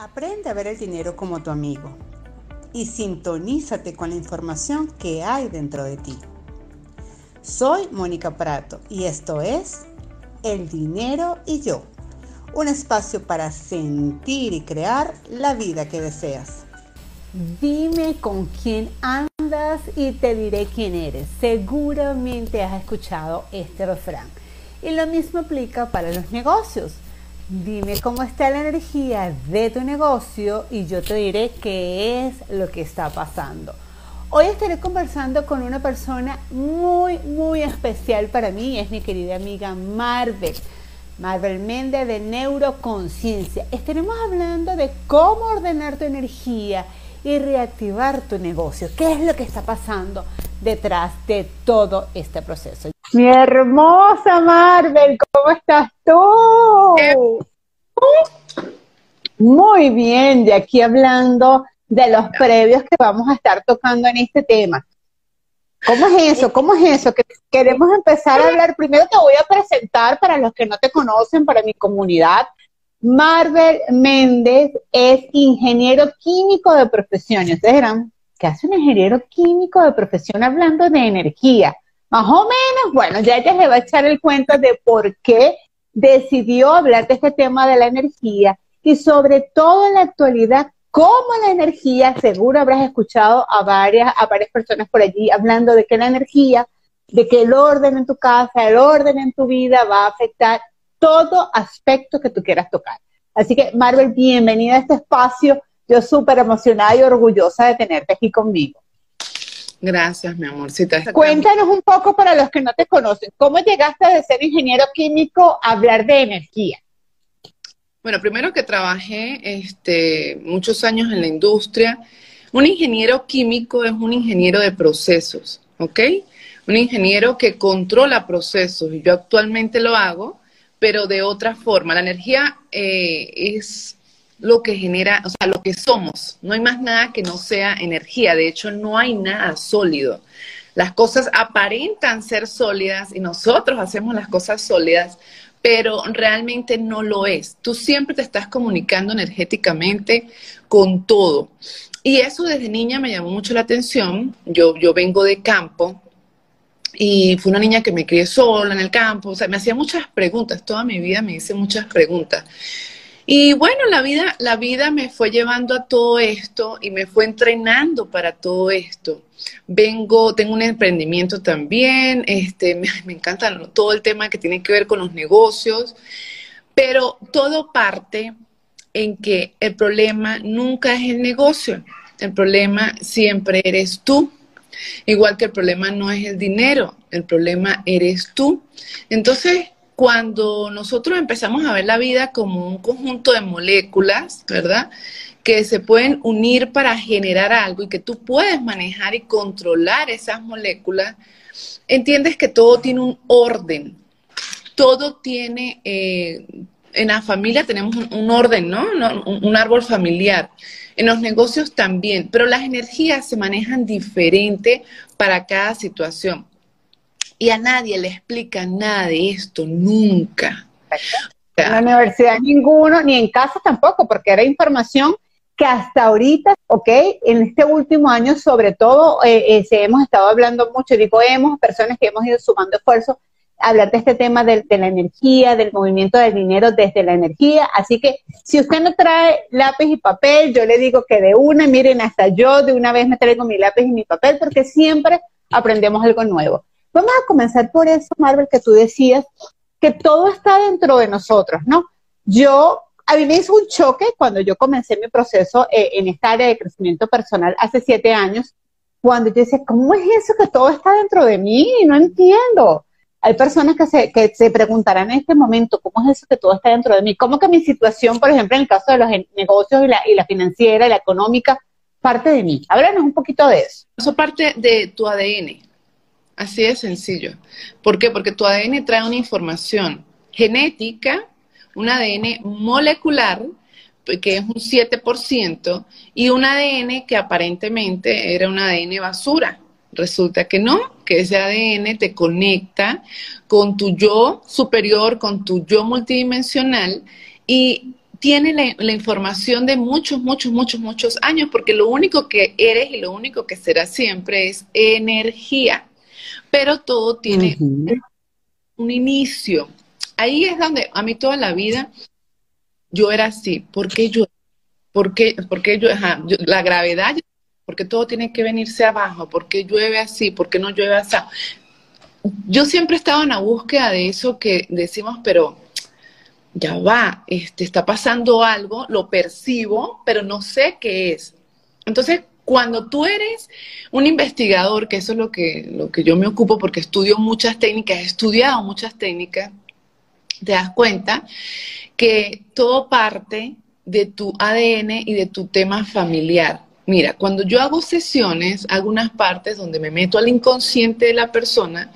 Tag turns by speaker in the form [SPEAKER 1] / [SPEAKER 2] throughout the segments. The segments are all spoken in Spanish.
[SPEAKER 1] Aprende a ver el dinero como tu amigo y sintonízate con la información que hay dentro de ti. Soy Mónica Prato y esto es El dinero y yo, un espacio para sentir y crear la vida que deseas. Dime con quién andas y te diré quién eres. Seguramente has escuchado este refrán. Y lo mismo aplica para los negocios. Dime cómo está la energía de tu negocio y yo te diré qué es lo que está pasando. Hoy estaré conversando con una persona muy, muy especial para mí, es mi querida amiga Marvel. Marvel Méndez de Neuroconciencia. Estaremos hablando de cómo ordenar tu energía y reactivar tu negocio. ¿Qué es lo que está pasando detrás de todo este proceso? Mi hermosa Marvel, ¿cómo estás tú? Muy bien, de aquí hablando de los previos que vamos a estar tocando en este tema. ¿Cómo es eso? ¿Cómo es eso? Que queremos empezar a hablar. Primero te voy a presentar para los que no te conocen, para mi comunidad. Marvel Méndez es ingeniero químico de profesión. ustedes dirán, ¿qué hace un ingeniero químico de profesión hablando de energía? Más o menos, bueno, ya ella le va a echar el cuento de por qué decidió hablar de este tema de la energía y sobre todo en la actualidad, cómo la energía, seguro habrás escuchado a varias, a varias personas por allí hablando de que la energía, de que el orden en tu casa, el orden en tu vida va a afectar todo aspecto que tú quieras tocar. Así que, Marvel, bienvenida a este espacio. Yo súper emocionada y orgullosa de tenerte aquí conmigo.
[SPEAKER 2] Gracias, mi amorcita.
[SPEAKER 1] Cuéntanos un poco para los que no te conocen, ¿cómo llegaste de ser ingeniero químico a hablar de energía?
[SPEAKER 2] Bueno, primero que trabajé este, muchos años en la industria. Un ingeniero químico es un ingeniero de procesos, ¿ok? Un ingeniero que controla procesos. Y yo actualmente lo hago, pero de otra forma. La energía eh, es lo que genera, o sea, lo que somos. No hay más nada que no sea energía. De hecho, no hay nada sólido. Las cosas aparentan ser sólidas y nosotros hacemos las cosas sólidas, pero realmente no lo es. Tú siempre te estás comunicando energéticamente con todo. Y eso desde niña me llamó mucho la atención. Yo, yo vengo de campo y fue una niña que me crié sola en el campo. O sea, me hacía muchas preguntas. Toda mi vida me hice muchas preguntas. Y bueno, la vida, la vida me fue llevando a todo esto y me fue entrenando para todo esto. Vengo, tengo un emprendimiento también, este, me, me encanta todo el tema que tiene que ver con los negocios, pero todo parte en que el problema nunca es el negocio, el problema siempre eres tú. Igual que el problema no es el dinero, el problema eres tú. Entonces, cuando nosotros empezamos a ver la vida como un conjunto de moléculas, ¿verdad? Que se pueden unir para generar algo y que tú puedes manejar y controlar esas moléculas, entiendes que todo tiene un orden, todo tiene, eh, en la familia tenemos un, orden, ¿no? un árbol familiar. En los negocios también, pero las energías se manejan diferente para cada situación. Y a nadie le explica nada de esto, nunca.
[SPEAKER 1] En la universidad ninguno, ni en casa tampoco, porque era información que hasta ahorita, ok, en este último año sobre todo, eh, eh, hemos estado hablando mucho, digo hemos, personas que hemos ido sumando esfuerzos, hablar de este tema de, de, la energía, del movimiento del dinero desde la energía. Así que si usted no trae lápiz y papel, yo le digo que de una, miren, hasta yo de una vez me traigo mi lápiz y mi papel porque siempre aprendemos algo nuevo. Vamos a comenzar por eso, Marvel, que tú decías que todo está dentro de nosotros, ¿no? Yo, a mí me hizo un choque cuando yo comencé mi proceso eh, en esta área de crecimiento personal hace siete años, cuando yo decía, ¿cómo es eso que todo está dentro de mí? No entiendo. Hay personas que se, que se preguntarán en este momento, ¿cómo es eso que todo está dentro de mí? ¿Cómo que mi situación, por ejemplo, en el caso de los negocios y la, y la financiera y la económica, parte de mí? Háblanos un poquito de eso.
[SPEAKER 2] Eso parte de tu ADN. Así de sencillo. ¿Por qué? Porque tu ADN trae una información genética, un ADN molecular, que es un 7%, y un ADN que aparentemente era un ADN basura. Resulta que no, que ese ADN te conecta con tu yo superior, con tu yo multidimensional, y tiene la, información de muchos, muchos, muchos, muchos años, porque lo único que eres y lo único que será siempre es energía. Pero todo tiene un inicio. Ahí es donde a mí toda la vida yo era así. ¿Por qué yo? ¿Por qué, yo, la gravedad? Porque todo tiene que venirse abajo. ¿Por qué llueve así? ¿Por qué no llueve así? Yo siempre he estado en la búsqueda de eso que decimos, pero ya va, este, está pasando algo, lo percibo, pero no sé qué es. Entonces, cuando tú eres un investigador, que eso es lo que, lo que yo me ocupo porque estudio muchas técnicas, he estudiado muchas técnicas, te das cuenta que todo parte de tu ADN y de tu tema familiar. Mira, cuando yo hago sesiones, hago unas partes donde me meto al inconsciente de la persona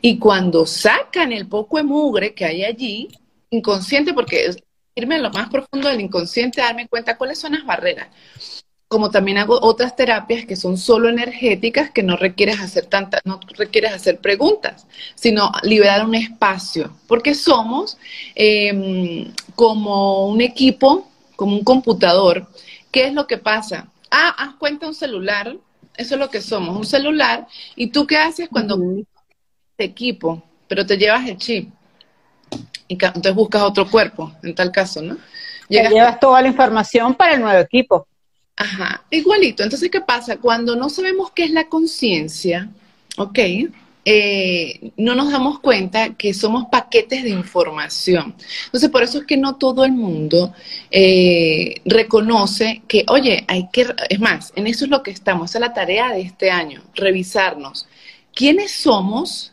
[SPEAKER 2] y cuando sacan el poco de mugre que hay allí, inconsciente, porque irme a lo más profundo del inconsciente, darme cuenta cuáles son las barreras. Como también hago otras terapias que son solo energéticas, que no requieres hacer tantas, no requieres hacer preguntas, sino liberar un espacio, porque somos em, como un equipo, como un computador. ¿Qué es lo que pasa? Ah, haz cuenta un celular, eso es lo que somos, un celular, y tú qué haces cuando te equipo, pero te llevas el chip y entonces buscas otro cuerpo, en tal caso, ¿no?
[SPEAKER 3] llevas toda la información para el nuevo equipo.
[SPEAKER 2] Ajá, igualito. Entonces, ¿qué pasa? Cuando no sabemos qué es la conciencia, ¿ok? Eh, no nos damos cuenta que somos paquetes de información. Entonces, por eso es que no todo el mundo eh, reconoce que, oye, hay que, es más, en eso es lo que estamos, esa es la tarea de este año, revisarnos. Quiénes somos,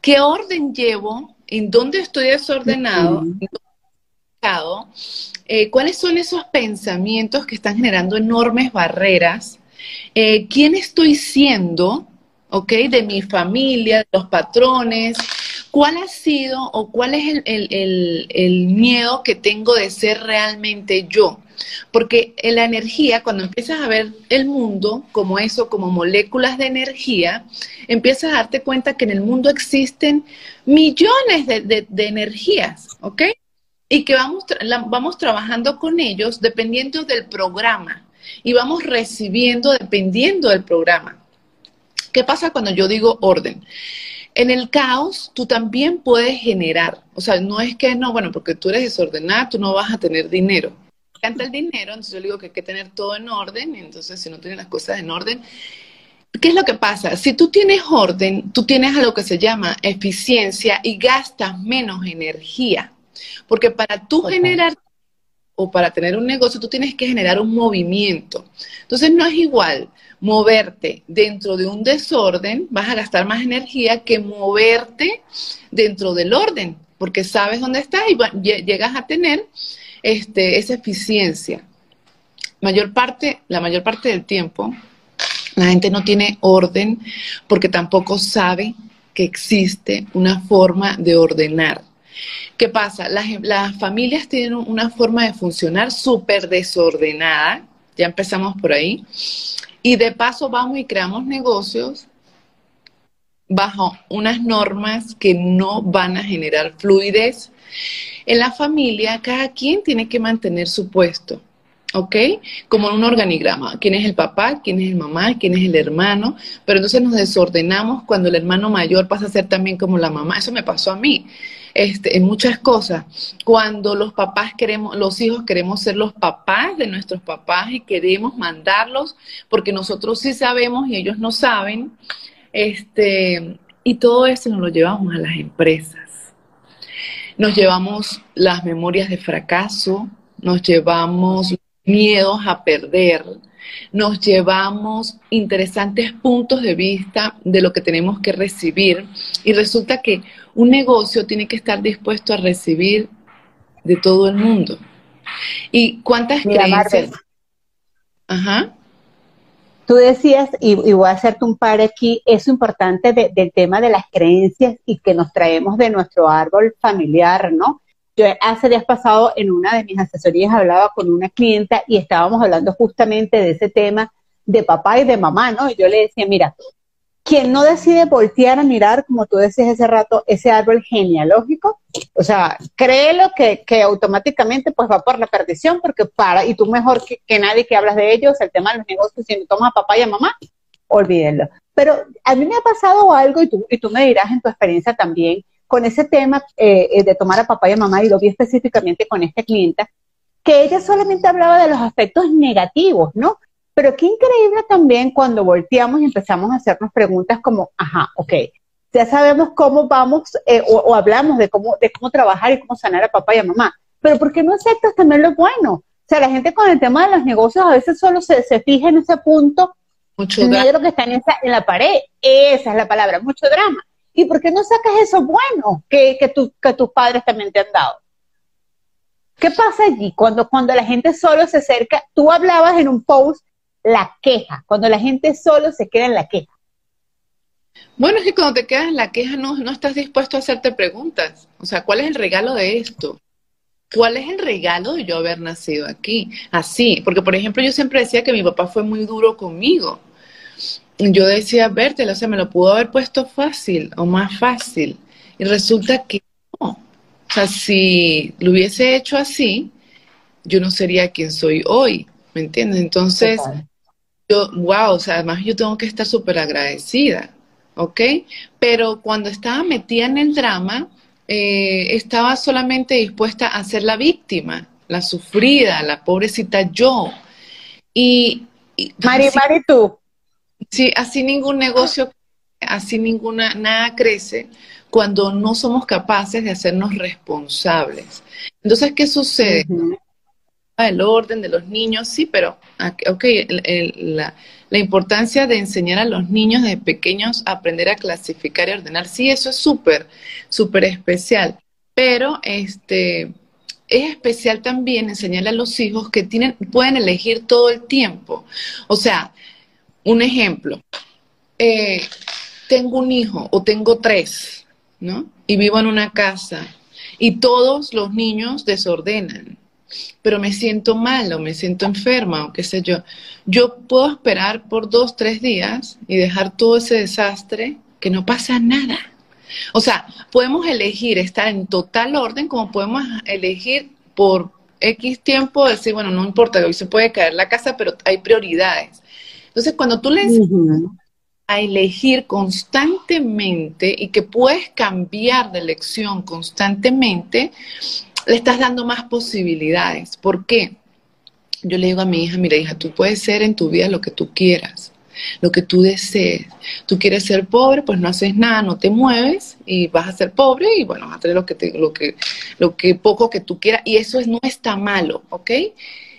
[SPEAKER 2] qué orden llevo en dónde estoy desordenado, eh, cuáles son esos pensamientos que están generando enormes barreras, eh, quién estoy siendo, ¿ok? De mi familia, de los patrones, cuál ha sido o cuál es el miedo que tengo de ser realmente yo. Porque en la energía, cuando empiezas a ver el mundo como eso, como moléculas de energía, empiezas a darte cuenta que en el mundo existen millones de, energías, ¿ok? Y que vamos, vamos trabajando con ellos dependiendo del programa y vamos recibiendo dependiendo del programa. ¿Qué pasa cuando yo digo orden? En el caos, tú también puedes generar. O sea, no es que no, bueno, porque tú eres desordenada, tú no vas a tener dinero encanta el dinero, entonces yo digo que hay que tener todo en orden, entonces si no tienes las cosas en orden, ¿qué es lo que pasa? Si tú tienes orden, tú tienes a lo que se llama eficiencia y gastas menos energía, porque para tú generar o para tener un negocio, tú tienes que generar un movimiento. Entonces no es igual moverte dentro de un desorden, vas a gastar más energía que moverte dentro del orden, porque sabes dónde estás y llegas a tener este, esa eficiencia. Mayor parte, la mayor parte del tiempo, la gente no tiene orden porque tampoco sabe que existe una forma de ordenar. ¿Qué pasa? Las, familias tienen una forma de funcionar súper desordenada, ya empezamos por ahí, y de paso vamos y creamos negocios bajo unas normas que no van a generar fluidez. En la familia, cada quien tiene que mantener su puesto, ¿ok? Como en un organigrama. ¿Quién es el papá? ¿Quién es el mamá? ¿Quién es el hermano? Pero entonces nos desordenamos cuando el hermano mayor pasa a ser también como la mamá. Eso me pasó a mí. Este, en muchas cosas. Cuando los papás queremos, los hijos queremos ser los papás de nuestros papás y queremos mandarlos porque nosotros sí sabemos y ellos no saben. Este, y todo eso nos lo llevamos a las empresas. Nos llevamos las memorias de fracaso, nos llevamos miedos a perder, nos llevamos interesantes puntos de vista de lo que tenemos que recibir y resulta que un negocio tiene que estar dispuesto a recibir de todo el mundo. ¿Y cuántas creencias?
[SPEAKER 3] Ajá. Tú decías, y, voy a hacerte un par aquí, eso importante del tema de las creencias y que nos traemos de nuestro árbol familiar, ¿no? Yo hace días pasado en una de mis asesorías hablaba con una clienta y estábamos hablando justamente de ese tema de papá y de mamá, ¿no? Y yo le decía, mira,
[SPEAKER 1] quien no decide voltear a mirar, como tú decías hace rato, ese árbol genealógico, o sea, créelo que, que automáticamente pues va por la perdición, porque para, y tú mejor que, nadie que hablas de ellos, el tema de los negocios, si no tomas a papá y a mamá, olvídenlo. Pero a mí me ha pasado algo, y tú, y tú me dirás en tu experiencia también, con ese tema eh, eh, de tomar a papá y a mamá, y lo vi específicamente con esta clienta, que ella solamente hablaba de los aspectos negativos, ¿no? Pero qué increíble también cuando volteamos y empezamos a hacernos preguntas como, ajá, ok, ya sabemos cómo vamos eh, o, hablamos de cómo, de cómo trabajar y cómo sanar a papá y a mamá, pero ¿por qué no aceptas también lo bueno? O sea, la gente con el tema de los negocios a veces solo se, fija en ese punto mucho negro que está en, esa, en la pared. Esa es la palabra, mucho drama. ¿Y por qué no sacas eso bueno que, que, que tus padres también te han dado? ¿Qué pasa allí cuando, cuando la gente solo se acerca? Tú hablabas en un post la queja, cuando la gente solo se queda en la queja.
[SPEAKER 2] Bueno, es que cuando te quedas en la queja no, no estás dispuesto a hacerte preguntas. O sea, ¿cuál es el regalo de esto? ¿Cuál es el regalo de yo haber nacido aquí? Así, porque por ejemplo yo siempre decía que mi papá fue muy duro conmigo. Yo decía, verte, o sea, me lo pudo haber puesto fácil o más fácil. Y resulta que no. O sea, si lo hubiese hecho así, yo no sería quien soy hoy. ¿Me entiendes? Entonces, yo, wow, o sea, además yo tengo que estar súper agradecida, ¿ok? Pero cuando estaba metida en el drama, eh, estaba solamente dispuesta a ser la víctima, la sufrida, la pobrecita yo. Y,
[SPEAKER 1] Mari, Mari, tú.
[SPEAKER 2] Sí, así ningún negocio, así ninguna, nada crece cuando no somos capaces de hacernos responsables. Entonces, ¿qué sucede? el orden de los niños, sí, pero, ah, ok, la, importancia de enseñar a los niños desde pequeños a aprender a clasificar y ordenar, sí, eso es súper, súper especial, pero este, es especial también enseñarle a los hijos que tienen, pueden elegir todo el tiempo. O sea, un ejemplo, eh, tengo un hijo o tengo tres, ¿no? Y vivo en una casa y todos los niños desordenan pero me siento mal o me siento enferma o qué sé yo. Yo puedo esperar por dos, tres días y dejar todo ese desastre que no pasa nada. O sea, podemos elegir estar en total orden como podemos elegir por X tiempo decir, bueno, no importa, hoy se puede caer la casa, pero hay prioridades. Entonces, cuando tú le enseñas a elegir constantemente y que puedes cambiar de elección constantemente, le estás dando más posibilidades. ¿Por qué? Yo le digo a mi hija, mira hija, tú puedes ser en tu vida lo que tú quieras, lo que tú desees. Tú quieres ser pobre, pues no haces nada, no te mueves y vas a ser pobre y bueno, vas a tener lo que, lo que, lo que poco que tú quieras y eso es, no está malo, ¿ok?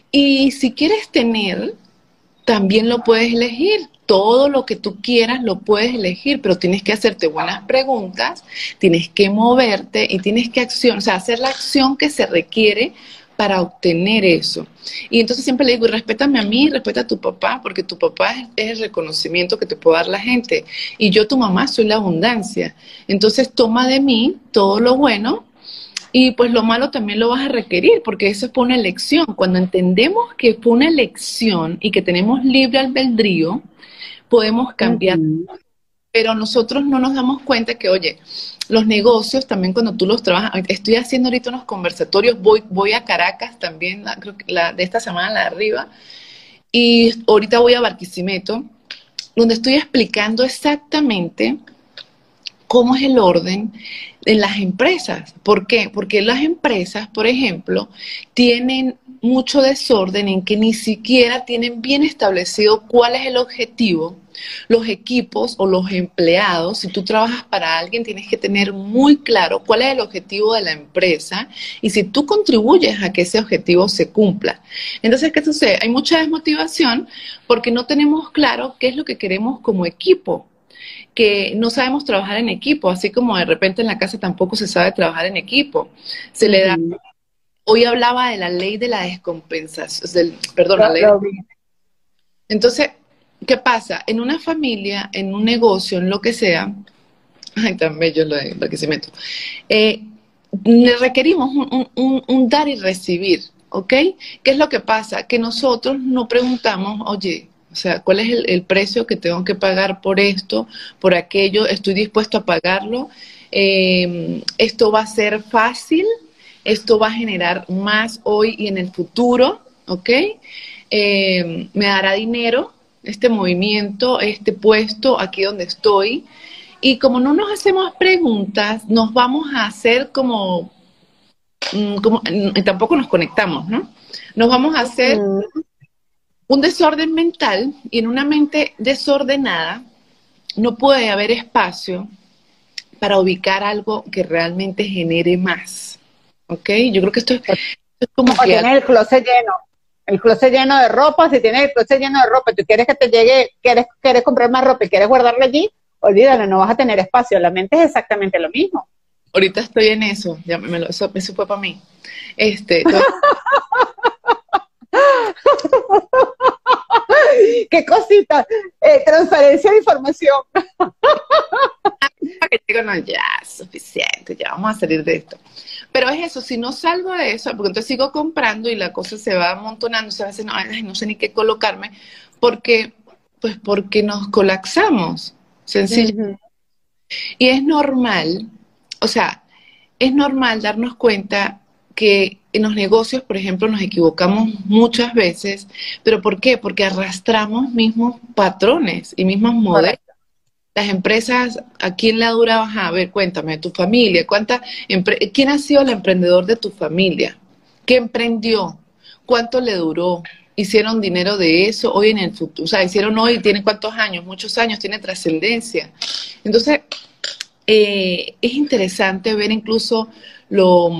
[SPEAKER 2] Y si quieres tener, también lo puedes elegir todo lo que tú quieras lo puedes elegir, pero tienes que hacerte buenas preguntas, tienes que moverte y tienes que acción, o sea, hacer la acción que se requiere para obtener eso. Y entonces siempre le digo, respétame a mí, respeta a tu papá, porque tu papá es el reconocimiento que te puede dar la gente. Y yo, tu mamá, soy la abundancia. Entonces toma de mí todo lo bueno y pues lo malo también lo vas a requerir, porque eso fue una elección. Cuando entendemos que fue una elección y que tenemos libre albedrío, podemos cambiar. Pero nosotros no nos damos cuenta que, oye, los negocios también cuando tú los trabajas, estoy haciendo ahorita unos conversatorios, voy, voy a Caracas también, creo que la, de esta semana la de arriba, y ahorita voy a Barquisimeto, donde estoy explicando exactamente cómo es el orden en las empresas. ¿Por qué? Porque las empresas, por ejemplo, tienen mucho desorden en que ni siquiera tienen bien establecido cuál es el objetivo. Los equipos o los empleados, si tú trabajas para alguien, tienes que tener muy claro cuál es el objetivo de la empresa y si tú contribuyes a que ese objetivo se cumpla. Entonces, ¿qué sucede? Hay mucha desmotivación porque no tenemos claro qué es lo que queremos como equipo que no sabemos trabajar en equipo, así como de repente en la casa tampoco se sabe trabajar en equipo. Se le da Hoy hablaba de la ley de la descompensación, del, perdón, la ley. Entonces, ¿qué pasa? En una familia, en un negocio, en lo que sea, ay, tan bello lo de se eh, le requerimos un, dar y recibir, ¿ok? ¿Qué es lo que pasa? Que nosotros no preguntamos, oye, sea, ¿cuál es el, precio que tengo que pagar por esto, por aquello? ¿Estoy dispuesto a pagarlo? Em, ¿Esto va a ser fácil? ¿Esto va a generar más hoy y en el futuro? ¿Ok? Em, ¿Me dará dinero este movimiento, este puesto aquí donde estoy? Y como no nos hacemos preguntas, nos vamos a hacer como, mm, como tampoco nos conectamos, ¿no? Nos vamos a hacer un desorden mental y en una mente desordenada no puede haber espacio para ubicar algo que realmente genere más. ¿Ok? Yo creo que esto es,
[SPEAKER 3] como que... Tienes el closet lleno, el closet lleno de ropa, si tienes el closet lleno de ropa, tú quieres que te llegue, quieres, quieres comprar más ropa y quieres guardarla allí, olvídalo, no vas a tener espacio. La mente es exactamente lo mismo.
[SPEAKER 2] Ahorita estoy en eso, ya me lo, eso, fue para mí. Este,
[SPEAKER 3] Qué cosita. Eh, transferencia de información.
[SPEAKER 2] no, ya, suficiente, ya vamos a salir de esto. Pero es eso, si no salgo de eso, porque entonces sigo comprando y la cosa se va amontonando, se va haciendo, ay, no sé ni qué colocarme, porque, pues porque nos colapsamos, sencillo. Y es normal, o sea, es normal darnos cuenta que en los negocios, por ejemplo, nos equivocamos muchas veces, pero ¿por qué? Porque arrastramos mismos patrones y mismos modelos. Las empresas, ¿a quién le ha durado? A ver, cuéntame, tu familia, ¿cuánta ¿quién ha sido el emprendedor de tu familia? ¿Qué emprendió? ¿Cuánto le duró? ¿Hicieron dinero de eso hoy en el futuro? O sea, hicieron hoy, tiene cuántos años, muchos años, tiene trascendencia. Entonces, eh, es interesante ver incluso lo,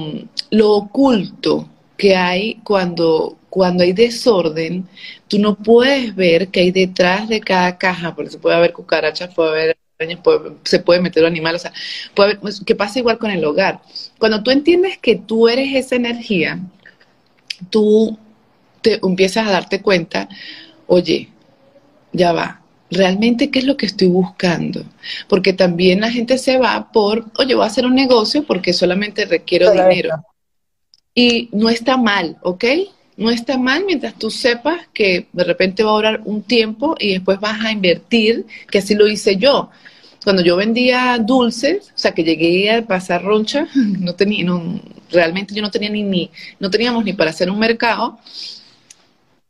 [SPEAKER 2] oculto que hay cuando, cuando hay desorden, tú no puedes ver que hay detrás de cada caja, porque se puede haber cucarachas, puede haber se puede meter un animal, o sea, puede haber, pues, que pasa igual con el hogar. Cuando tú entiendes que tú eres esa energía, tú te empiezas a darte cuenta, oye, ya va, realmente qué es lo que estoy buscando. Porque también la gente se va por, oye, voy a hacer un negocio porque solamente requiero dinero. Y no está mal, ¿ok? No está mal mientras tú sepas que de repente va a durar un tiempo y después vas a invertir, que así lo hice yo. Cuando yo vendía dulces, o sea, que llegué a pasar roncha, no tenía, no, realmente yo no tenía ni, ni, no teníamos ni para hacer un mercado,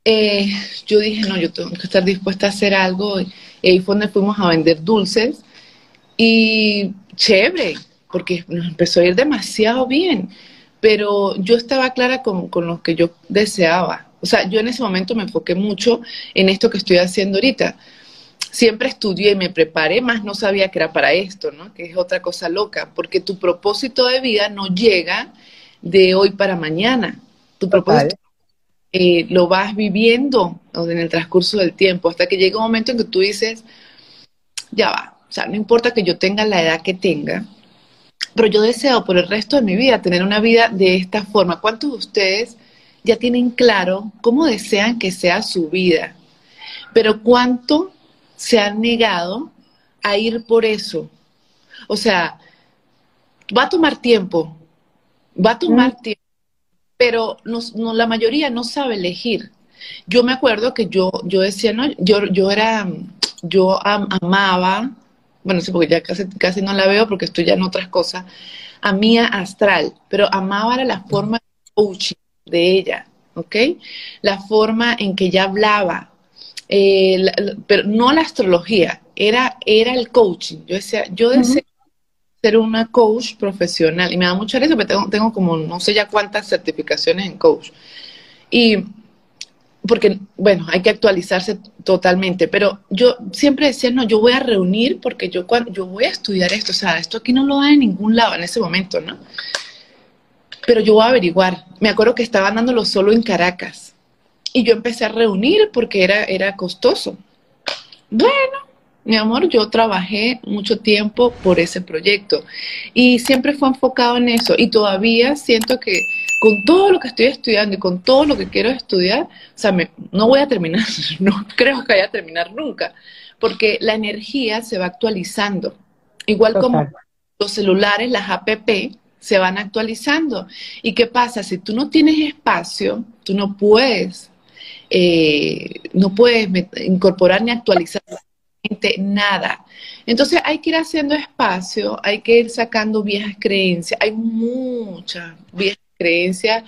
[SPEAKER 2] eh, yo dije, no, yo tengo que estar dispuesta a hacer algo. Y ahí fue donde fuimos a vender dulces. Y chévere, porque nos empezó a ir demasiado bien. Pero yo estaba clara con, con lo que yo deseaba. O sea, yo en ese momento me enfoqué mucho en esto que estoy haciendo ahorita. Siempre estudié y me preparé, más no sabía que era para esto, ¿no? Que es otra cosa loca, porque tu propósito de vida no llega de hoy para mañana. Tu propósito eh, lo vas viviendo en el transcurso del tiempo, hasta que llega un momento en que tú dices, ya va, o sea, no importa que yo tenga la edad que tenga, pero yo deseo por el resto de mi vida tener una vida de esta forma. ¿Cuántos de ustedes ya tienen claro cómo desean que sea su vida? Pero ¿cuánto se han negado a ir por eso? O sea, va a tomar tiempo, va a tomar tiempo pero no, la mayoría no sabe elegir. Yo me acuerdo que yo, yo decía, no, yo, yo era, yo amaba, bueno, sí, porque ya casi, casi no la veo porque estoy ya en otras cosas, a Mía Astral, pero amaba la forma de coaching de ella, ¿ok? La forma en que ella hablaba, eh, pero no la astrología, era, era el coaching. Yo decía, yo deseo ser una coach profesional. Y me da mucha risa porque tengo, tengo como no sé ya cuántas certificaciones en coach. Y porque, bueno, hay que actualizarse totalmente, pero yo siempre decía, no, yo voy a reunir porque yo, cuando, yo voy a estudiar esto, o sea, esto aquí no lo da en ningún lado en ese momento, ¿no? Pero yo voy a averiguar. Me acuerdo que estaban dándolo solo en Caracas y yo empecé a reunir porque era, era costoso. Bueno, mi amor, yo trabajé mucho tiempo por ese proyecto y siempre fue enfocado en eso y todavía siento que con todo lo que estoy estudiando y con todo lo que quiero estudiar, o sea, no voy a terminar, no creo que vaya a terminar nunca, porque la energía se va actualizando, igual como los celulares, las APP, se van actualizando. ¿Y qué pasa? Si tú no tienes espacio, tú no puedes eh, no puedes incorporar ni actualizar nada. Entonces hay que ir haciendo espacio, hay que ir sacando viejas creencias. Hay muchas viejas creencias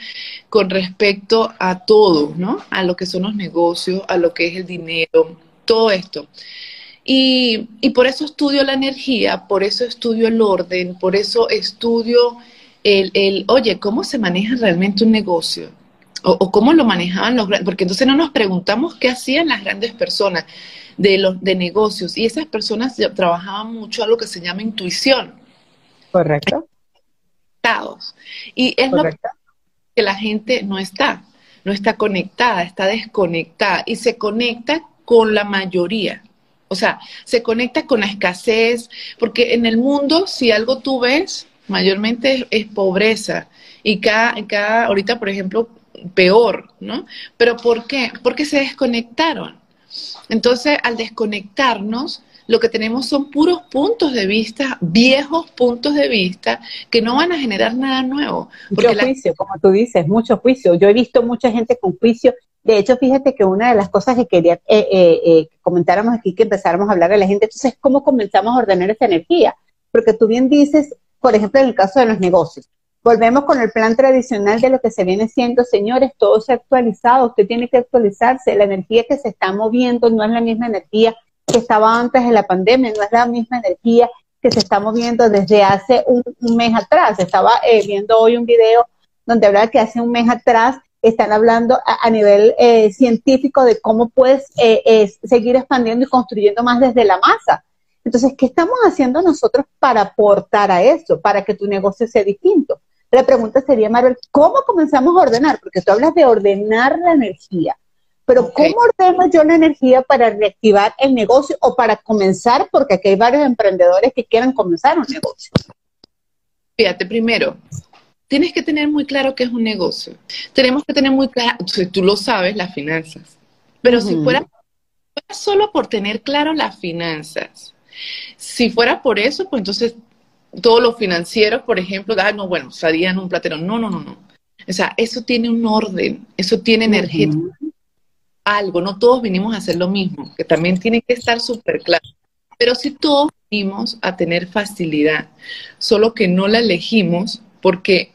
[SPEAKER 2] con respecto a todo, ¿no? A lo que son los negocios, a lo que es el dinero, todo esto. Y, por eso estudio la energía, por eso estudio el orden, por eso estudio el, el oye, ¿cómo se maneja realmente un negocio? O, cómo lo manejaban los grandes, porque entonces no nos preguntamos qué hacían las grandes personas de los de negocios y esas personas trabajaban mucho a lo que se llama intuición.
[SPEAKER 1] Correcto.
[SPEAKER 2] Y es lo que la gente no está, no está conectada, está desconectada y se conecta con la mayoría. O sea, se conecta con la escasez, porque en el mundo, si algo tú ves, mayormente es, pobreza. Y cada, cada, ahorita, por ejemplo, peor, ¿no? Pero ¿por qué? Porque se desconectaron. Entonces, al desconectarnos, lo que tenemos son puros puntos de vista, viejos puntos de vista, que no van a generar nada nuevo.
[SPEAKER 1] Porque mucho juicio, como tú dices, mucho juicio. Yo he visto mucha gente con juicio. De hecho, fíjate que una de las cosas que quería eh, eh, eh, que comentáramos aquí, que empezáramos a hablar a la gente, entonces, es cómo comenzamos a ordenar esa energía. Porque tú bien dices, por ejemplo, en el caso de los negocios, Volvemos con el plan tradicional de lo que se viene siendo, señores, todo se ha actualizado, usted tiene que actualizarse, la energía que se está moviendo no es la misma energía que estaba antes de la pandemia, no es la misma energía que se está moviendo desde hace un, mes atrás. Estaba eh, viendo hoy un video donde hablaba que hace un mes atrás están hablando a, nivel eh, científico de cómo puedes eh, seguir expandiendo y construyendo más desde la masa. Entonces, ¿qué estamos haciendo nosotros para aportar a eso, para que tu negocio sea distinto? La pregunta sería, Marvel, ¿cómo comenzamos a ordenar? Porque tú hablas de ordenar la energía, pero ¿cómo ordeno yo la energía para reactivar el negocio o para comenzar? Porque aquí hay varios emprendedores que quieran comenzar un negocio.
[SPEAKER 2] Fíjate, primero, tienes que tener muy claro qué es un negocio. Tenemos que tener muy claro, tú lo sabes, las finanzas. Pero si fuera, fuera solo por tener claro las finanzas, si fuera por eso, pues entonces todos los financieros, por ejemplo, ah, no, bueno, salían un platero. No, no, no, no. O sea, eso tiene un orden, eso tiene energía, algo. No todos vinimos a hacer lo mismo, que también tiene que estar súper claro. Pero si todos vinimos a tener facilidad, solo que no la elegimos porque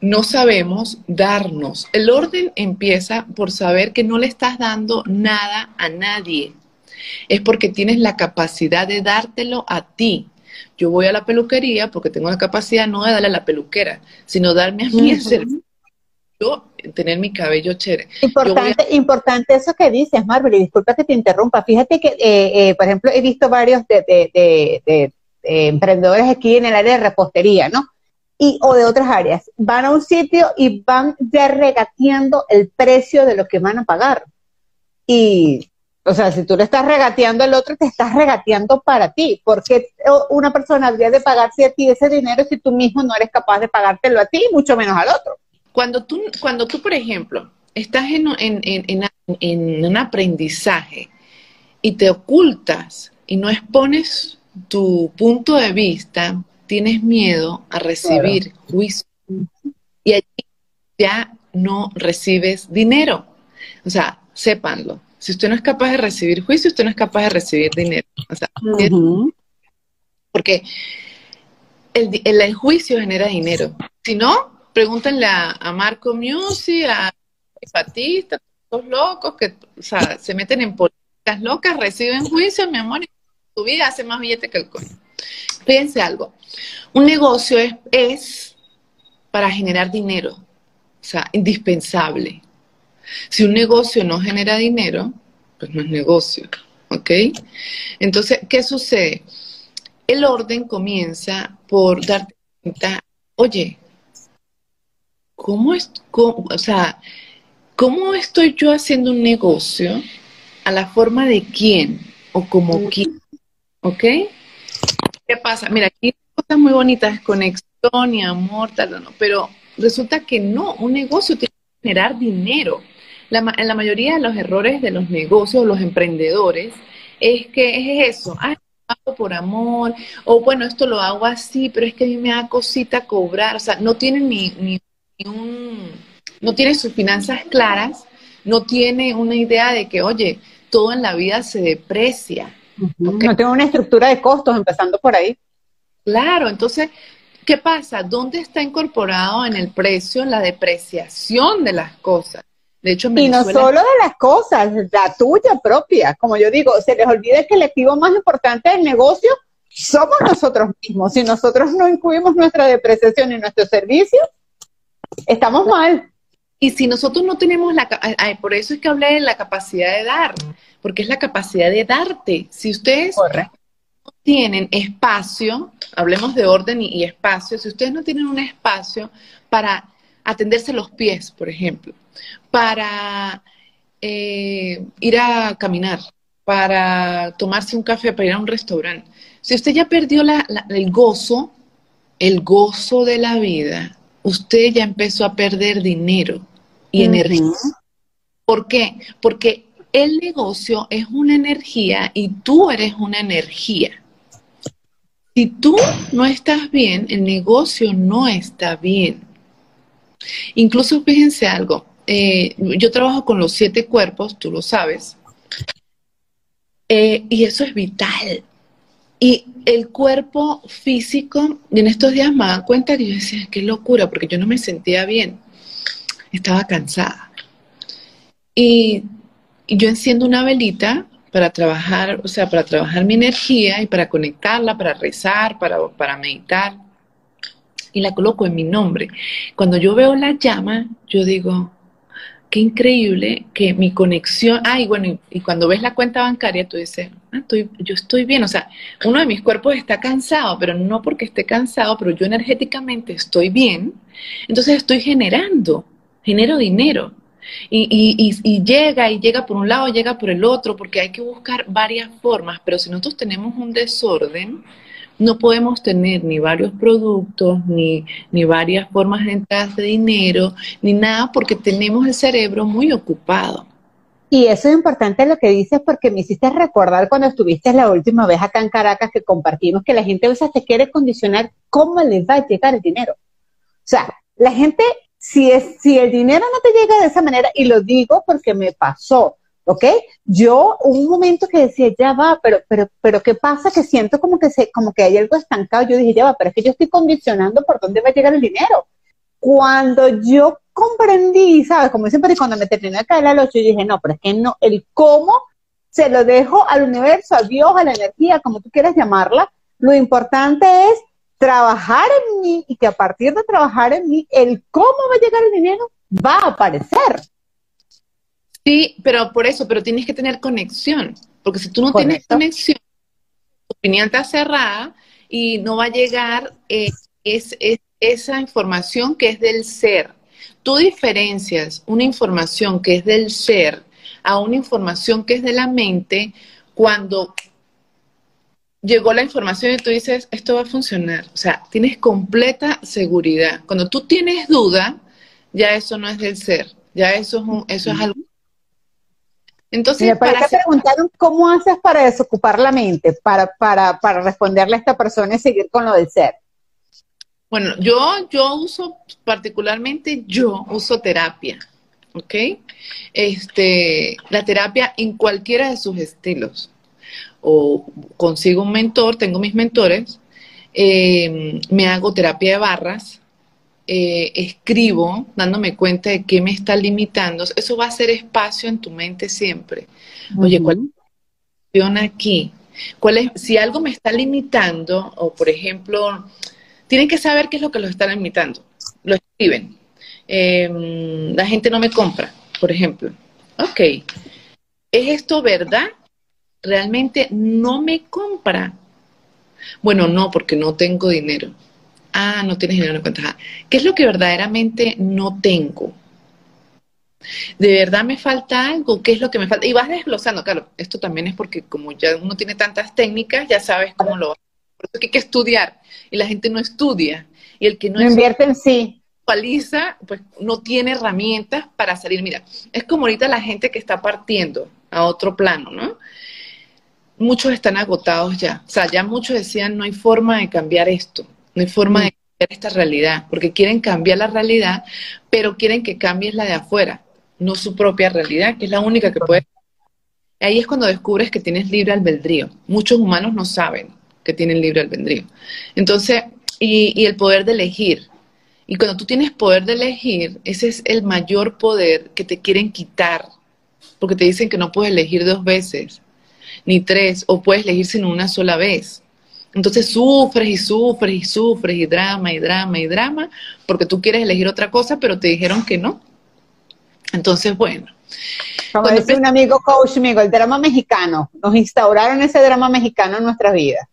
[SPEAKER 2] no sabemos darnos. El orden empieza por saber que no le estás dando nada a nadie. Es porque tienes la capacidad de dártelo a ti. Yo voy a la peluquería porque tengo la capacidad no de darle a la peluquera, sino darme a mí el servicio, tener mi cabello chévere.
[SPEAKER 1] Importante, importante eso que dices, Marvel, y disculpa que te interrumpa. Fíjate que, eh, eh, por ejemplo, he visto varios de, emprendedores aquí en el área de repostería, ¿no? Y, o de otras áreas. Van a un sitio y van ya regateando el precio de lo que van a pagar. Y o sea, si tú le estás regateando al otro, te estás regateando para ti. porque una persona habría de pagarse a ti ese dinero si tú mismo no eres capaz de pagártelo a ti, mucho menos al otro?
[SPEAKER 2] Cuando tú, cuando tú por ejemplo, estás en, en un aprendizaje y te ocultas y no expones tu punto de vista, tienes miedo a recibir juicio. Y allí ya no recibes dinero. O sea, sépanlo si usted no es capaz de recibir juicio, usted no es capaz de recibir dinero. O sea, Porque el, juicio genera dinero. Si no, pregúntenle a, Marco Musi, a Batista, todos locos que se meten en políticas locas, reciben juicio, mi amor, y tu vida hace más billete que el coño. Fíjense algo. Un negocio es, es para generar dinero, o sea, indispensable. Si un negocio no genera dinero, pues no es negocio, ¿ok? Entonces, ¿qué sucede? El orden comienza por darte cuenta, oye, ¿cómo, es, o sea, ¿cómo estoy yo haciendo un negocio a la forma de quién o como quién? ¿Ok? ¿Qué pasa? Mira, aquí hay cosas muy bonitas, conexión y amor, tal, no, pero resulta que no, un negocio tiene que generar dinero la, en la mayoría de los errores de los negocios, los emprendedores, es que es eso, ah, hago por amor, o bueno, esto lo hago así, pero es que a mí me da cosita cobrar, o sea, no tienen ni, ni, un, no tienen sus finanzas claras, no tiene una idea de que, oye, todo en la vida se deprecia.
[SPEAKER 1] No tengo una estructura de costos, empezando por ahí.
[SPEAKER 2] Claro, entonces, ¿qué pasa? ¿Dónde está incorporado en el precio la depreciación de las cosas?
[SPEAKER 1] De hecho, y no solo de las cosas, la tuya propia. Como yo digo, se les olvida que el activo más importante del negocio somos nosotros mismos. Si nosotros no incluimos nuestra depreciación en nuestros servicios, estamos mal.
[SPEAKER 2] Y si nosotros no tenemos la, por eso es que hablé de la capacidad de dar, porque es la capacidad de darte. Si ustedes no tienen espacio, hablemos de orden y, espacio, si ustedes no tienen un espacio para atenderse los pies, por ejemplo, para eh, ir a caminar, para tomarse un café, para ir a un restaurante, si usted ya perdió el gozo, el gozo de la vida, usted ya empezó a perder dinero y energía. ¿Por qué? Porque el negocio es una energía y tú eres una energía. Si tú no estás bien, el negocio no está bien. Incluso fíjense algo, eh, yo trabajo con los siete cuerpos, tú lo sabes, eh, y eso es vital. Y el cuerpo físico, en estos días me daba cuenta que yo decía, qué locura, porque yo no me sentía bien estaba cansada. Y, yo enciendo una velita para trabajar, o sea, para trabajar mi energía y para conectarla, para rezar, para, para meditar. Y la coloco en mi nombre. Cuando yo veo la llama, yo digo, qué increíble que mi conexión, ay, bueno, y, cuando ves la cuenta bancaria, tú dices, ah, estoy, yo estoy bien, o sea, uno de mis cuerpos está cansado, pero no porque esté cansado, pero yo energéticamente estoy bien, entonces estoy generando genero dinero. Y, llega y llega por un lado, llega por el otro, porque hay que buscar varias formas, pero si nosotros tenemos un desorden, no podemos tener ni varios productos, ni, ni varias formas de entrada de dinero, ni nada, porque tenemos el cerebro muy ocupado.
[SPEAKER 1] Y eso es importante lo que dices porque me hiciste recordar cuando estuviste la última vez acá en Caracas que compartimos que la gente a veces te quiere condicionar cómo les va a llegar el dinero. O sea, la gente si, es, si el dinero no te llega de esa manera, y lo digo porque me pasó, ¿ok? Yo un momento que decía, ya va, pero, pero, pero ¿qué pasa? Que siento como que, se, como que hay algo estancado. Yo dije, ya va, pero es que yo estoy condicionando por dónde va a llegar el dinero. Cuando yo comprendí, ¿sabes? Como siempre, cuando me terminé de caer al 8, yo dije, no, pero es que no, el cómo se lo dejo al universo, a Dios, a la energía, como tú quieras llamarla. Lo importante es trabajar en mí y que a partir de trabajar en mí, el cómo va a llegar el dinero va a aparecer.
[SPEAKER 2] Sí, pero por eso, pero tienes que tener conexión, porque si tú no tienes conexión, tu opinión está cerrada y no va a llegar eh, es, esa información que es del ser. Tú diferencias una información que es del ser a una información que es de la mente cuando llegó la información y tú dices, esto va a funcionar. O sea, tienes completa seguridad. Cuando tú tienes duda, ya eso no es del ser, ya eso es, un, eso es algo.
[SPEAKER 1] Entonces, me para preguntaron cómo haces para desocupar la mente, para, para, para responderle a esta persona y seguir con lo del ser.
[SPEAKER 2] Bueno, yo, yo uso, particularmente yo uso terapia, ¿ok? Este, la terapia en cualquiera de sus estilos o consigo un mentor, tengo mis mentores, eh, me hago terapia de barras, eh, escribo dándome cuenta de qué me está limitando. Eso va a ser espacio en tu mente siempre. Oye, ¿cuál es la aquí? ¿Cuál es, si algo me está limitando, o por ejemplo, tienen que saber qué es lo que los está limitando. Lo escriben. Em, la gente no me compra, por ejemplo. Ok. ¿Es esto verdad? realmente no me compra. Bueno, no, porque no tengo dinero. Ah, no tienes dinero en cuenta. ¿Qué es lo que verdaderamente no tengo? ¿De verdad me falta algo? ¿Qué es lo que me falta? Y vas desglosando, claro, esto también es porque como ya uno tiene tantas técnicas, ya sabes cómo lo Por eso que hay que estudiar. Y la gente no estudia. Y el que no,
[SPEAKER 1] invierte en sí
[SPEAKER 2] paliza, pues no tiene herramientas para salir. Mira, es como ahorita la gente que está partiendo a otro plano, ¿no? muchos están agotados ya. O sea, ya muchos decían, no hay forma de cambiar esto, no hay forma de cambiar esta realidad, porque quieren cambiar la realidad, pero quieren que cambies la de afuera. no su propia realidad, que es la única que puede. Ahí es cuando descubres que tienes libre albedrío. Muchos humanos no saben que tienen libre albedrío. Entonces, y, y el poder de elegir. Y cuando tú tienes poder de elegir, ese es el mayor poder que te quieren quitar, porque te dicen que no puedes elegir dos veces, ni tres, o puedes elegir sino una sola vez. Entonces sufres y sufres y sufres y drama y drama y drama, porque tú quieres elegir otra cosa, pero te dijeron que no. Entonces, bueno.
[SPEAKER 3] Como dice un amigo coach amigo, el drama mexicano. Nos instauraron ese drama mexicano en nuestras vidas.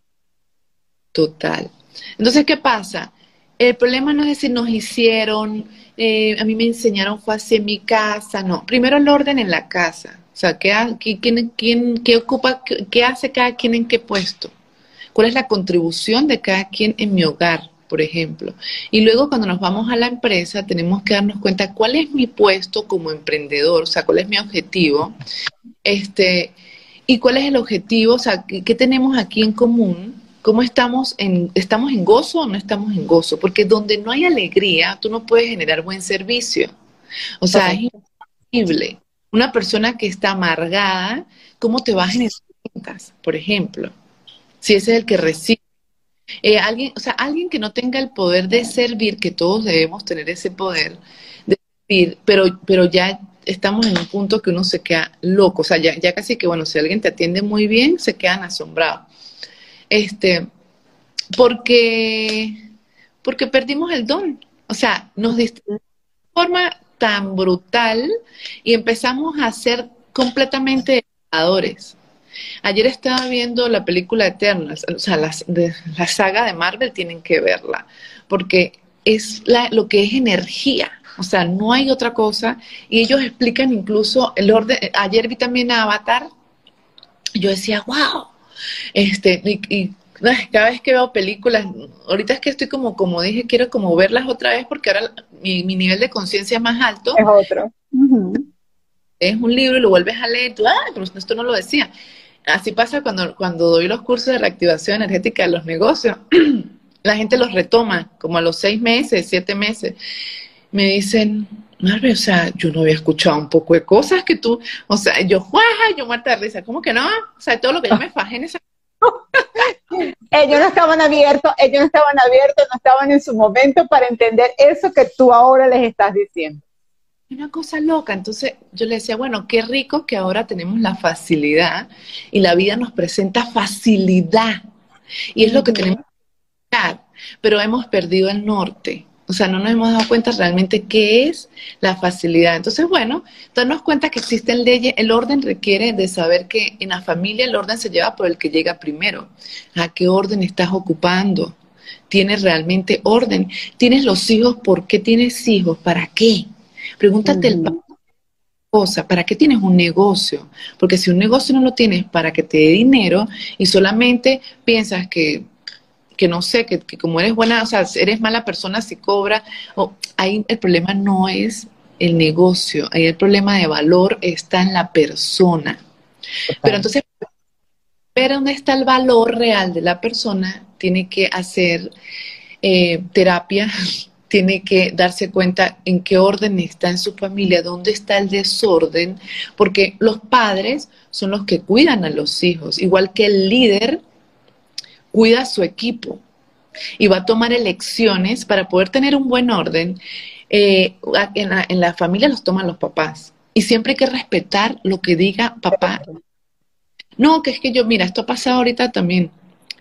[SPEAKER 2] Total. Entonces, ¿qué pasa? El problema no es decir, nos hicieron, eh, a mí me enseñaron fue así en mi casa, no. Primero el orden en la casa. O sea, ¿qué, quién, quién, qué ocupa, qué hace cada quien en qué puesto? ¿Cuál es la contribución de cada quien en mi hogar? por ejemplo. Y luego cuando nos vamos a la empresa tenemos que darnos cuenta cuál es mi puesto como emprendedor, o sea, cuál es mi objetivo, este, y cuál es el objetivo, o sea, qué, tenemos aquí en común, cómo estamos en, estamos en gozo o no estamos en gozo, porque donde no hay alegría, tú no puedes generar buen servicio. O sea, es imposible. Una persona que está amargada, ¿cómo te va a generar ventas, por ejemplo? Si ese es el que recibe eh, alguien, o sea, alguien que no tenga el poder de servir, que todos debemos tener ese poder de servir, pero, pero ya estamos en un punto que uno se queda loco, o sea, ya, ya casi que, bueno, si alguien te atiende muy bien, se quedan asombrados. Este, porque, porque perdimos el don, o sea, nos distribuimos de forma tan brutal y empezamos a ser completamente educadores. Ayer estaba viendo la película Eternals, o sea, las, de, la saga de Marvel tienen que verla, porque es la, lo que es energía, o sea, no hay otra cosa. Y ellos explican incluso el orden. Ayer vi también a Avatar, yo decía, wow, este, y, cada vez que veo películas, ahorita es que estoy como, como dije, quiero como verlas otra vez porque ahora mi, nivel de conciencia es más alto.
[SPEAKER 3] Es otro.
[SPEAKER 2] Es un libro y lo vuelves a leer, tú, ah, pero esto no lo decía. Así pasa cuando, cuando doy los cursos de reactivación energética de los negocios. La gente los retoma como a los seis meses, siete meses. Me dicen, Marve, o sea, yo no había escuchado un poco de cosas que tú, o sea, yo, ¡guaja! Yo muerta de risa, ¿cómo que no? O sea, todo lo que yo me fajé en esa...
[SPEAKER 3] ellos no estaban abiertos, ellos no estaban abiertos, no estaban en su momento para entender eso que tú ahora les estás diciendo
[SPEAKER 2] una cosa loca. Entonces yo le decía, bueno, qué rico que ahora tenemos la facilidad y la vida nos presenta facilidad. Y es lo que tenemos que buscar, pero hemos perdido el norte. O sea, no nos hemos dado cuenta realmente qué es la facilidad. Entonces, bueno, darnos cuenta que existen leyes, el orden requiere de saber que en la familia el orden se lleva por el que llega primero. ¿A qué orden estás ocupando? ¿Tienes realmente orden? ¿Tienes los hijos? ¿Por qué tienes hijos? ¿Para qué? Pregúntate el cosa, ¿para qué tienes un negocio? Porque si un negocio no lo tienes para que te dé dinero y solamente piensas que, que no sé, que, como eres buena, o sea, eres mala persona si cobra, o, ahí el problema no es el negocio, ahí el problema de valor está en la persona. Pero entonces, ver dónde está el valor real de la persona, tiene que hacer eh, terapia tiene que darse cuenta en qué orden está en su familia, dónde está el desorden, porque los padres son los que cuidan a los hijos, igual que el líder cuida a su equipo y va a tomar elecciones para poder tener un buen orden. Eh, en, la, en la familia los toman los papás y siempre hay que respetar lo que diga papá. No, que es que yo, mira, esto ha pasado ahorita también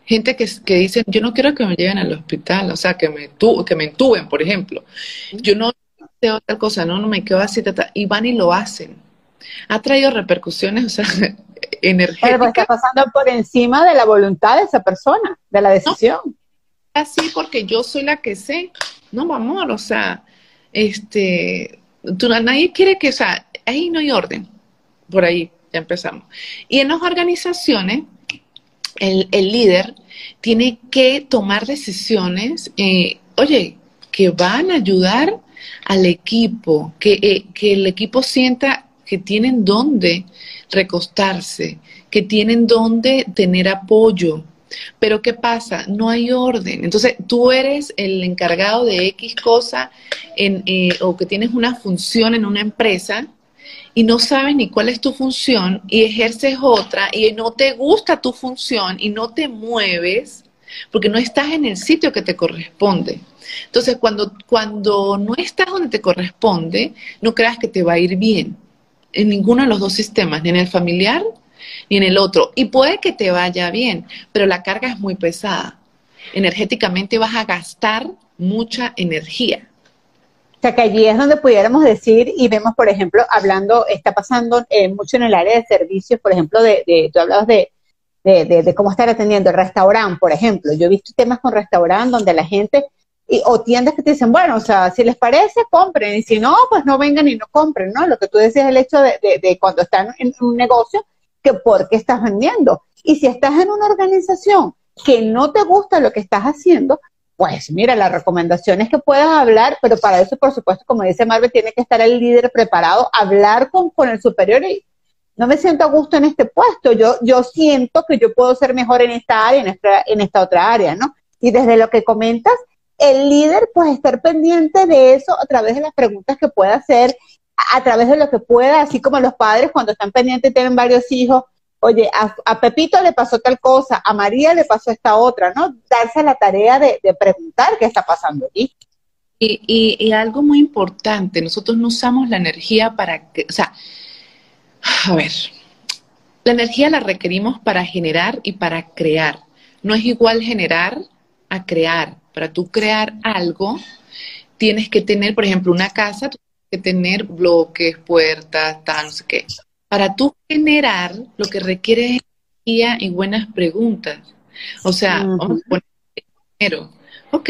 [SPEAKER 2] gente que, que dicen, yo no quiero que me lleven al hospital, o sea, que me, tu, que me entuben, por ejemplo. Yo no deseo tal cosa, no, no me quedo así, y van y lo hacen. Ha traído repercusiones, o sea, energéticas. Pero
[SPEAKER 3] está pasando por encima de la voluntad de esa persona, de la decisión.
[SPEAKER 2] así porque yo soy la que sé. No, amor, o sea, este, tú, nadie quiere que, o sea, ahí no hay orden. Por ahí ya empezamos. Y en las organizaciones, el, líder tiene que tomar decisiones, eh, oye, que van a ayudar al equipo, que, eh, que el equipo sienta que tienen dónde recostarse, que tienen dónde tener apoyo. Pero ¿qué pasa? No hay orden. Entonces, tú eres el encargado de X cosa en, eh, o que tienes una función en una empresa y no sabes ni cuál es tu función y ejerces otra y no te gusta tu función y no te mueves porque no estás en el sitio que te corresponde. Entonces, cuando, cuando no estás donde te corresponde, no creas que te va a ir bien en ninguno de los dos sistemas, ni en el familiar ni en el otro. Y puede que te vaya bien, pero la carga es muy pesada. Energéticamente vas a gastar mucha energía.
[SPEAKER 1] O sea, que allí es donde pudiéramos decir, y vemos, por ejemplo, hablando, está pasando eh, mucho en el área de servicios, por ejemplo, de, de tú hablabas de, de, cómo estar atendiendo el restaurante, por ejemplo. Yo he visto temas con restaurantes donde la gente, y, o tiendas que te dicen, bueno, o sea, si les parece, compren, y si no, pues no vengan y no compren, ¿no? Lo que tú decías, el hecho de, cuando están en un negocio, que por qué estás vendiendo. Y si estás en una organización que no te gusta lo que estás haciendo, pues mira, la recomendación es que puedas hablar, pero para eso, por supuesto, como dice Marvel, tiene que estar el líder preparado, hablar con, el superior y no me siento a gusto en este puesto, yo, yo siento que yo puedo ser mejor en esta área, en esta, en esta otra área, ¿no? Y desde lo que comentas, el líder, pues estar pendiente de eso a través de las preguntas que pueda hacer, a través de lo que pueda, así como los padres cuando están pendientes tienen varios hijos, oye, a, Pepito le pasó tal cosa, a María le pasó esta otra, ¿no? Darse la tarea de, preguntar qué está pasando aquí.
[SPEAKER 2] Y, y, algo muy importante, nosotros no usamos la energía para que, o sea, a ver, la energía la requerimos para generar y para crear. No es igual generar a crear. Para tú crear algo, tienes que tener, por ejemplo, una casa, tienes que tener bloques, puertas, tal, no sé qué. Para tú generar, lo que requiere es energía y buenas preguntas. O sea, vamos a poner dinero. Ok,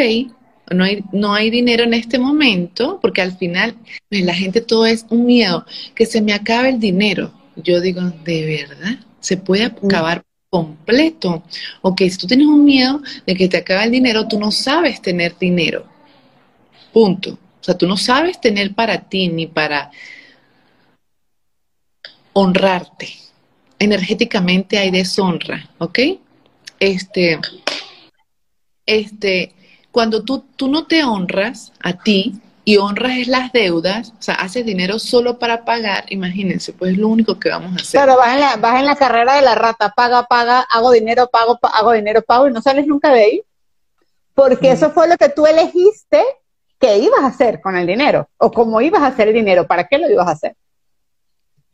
[SPEAKER 2] no hay, no hay dinero en este momento, porque al final pues, la gente todo es un miedo, que se me acabe el dinero. Yo digo, ¿de verdad? ¿Se puede acabar completo? Ok, si tú tienes un miedo de que te acabe el dinero, tú no sabes tener dinero. Punto. O sea, tú no sabes tener para ti ni para honrarte. Energéticamente hay deshonra, ¿ok? Este, este, cuando tú, tú no te honras a ti y honras las deudas, o sea, haces dinero solo para pagar, imagínense, pues es lo único que vamos a hacer.
[SPEAKER 1] Claro, vas en la, vas en la carrera de la rata, paga, paga, hago dinero, pago, hago dinero, pago, y no sales nunca de ahí. Porque eso fue lo que tú elegiste que ibas a hacer con el dinero, o cómo ibas a hacer el dinero, para qué lo ibas a hacer.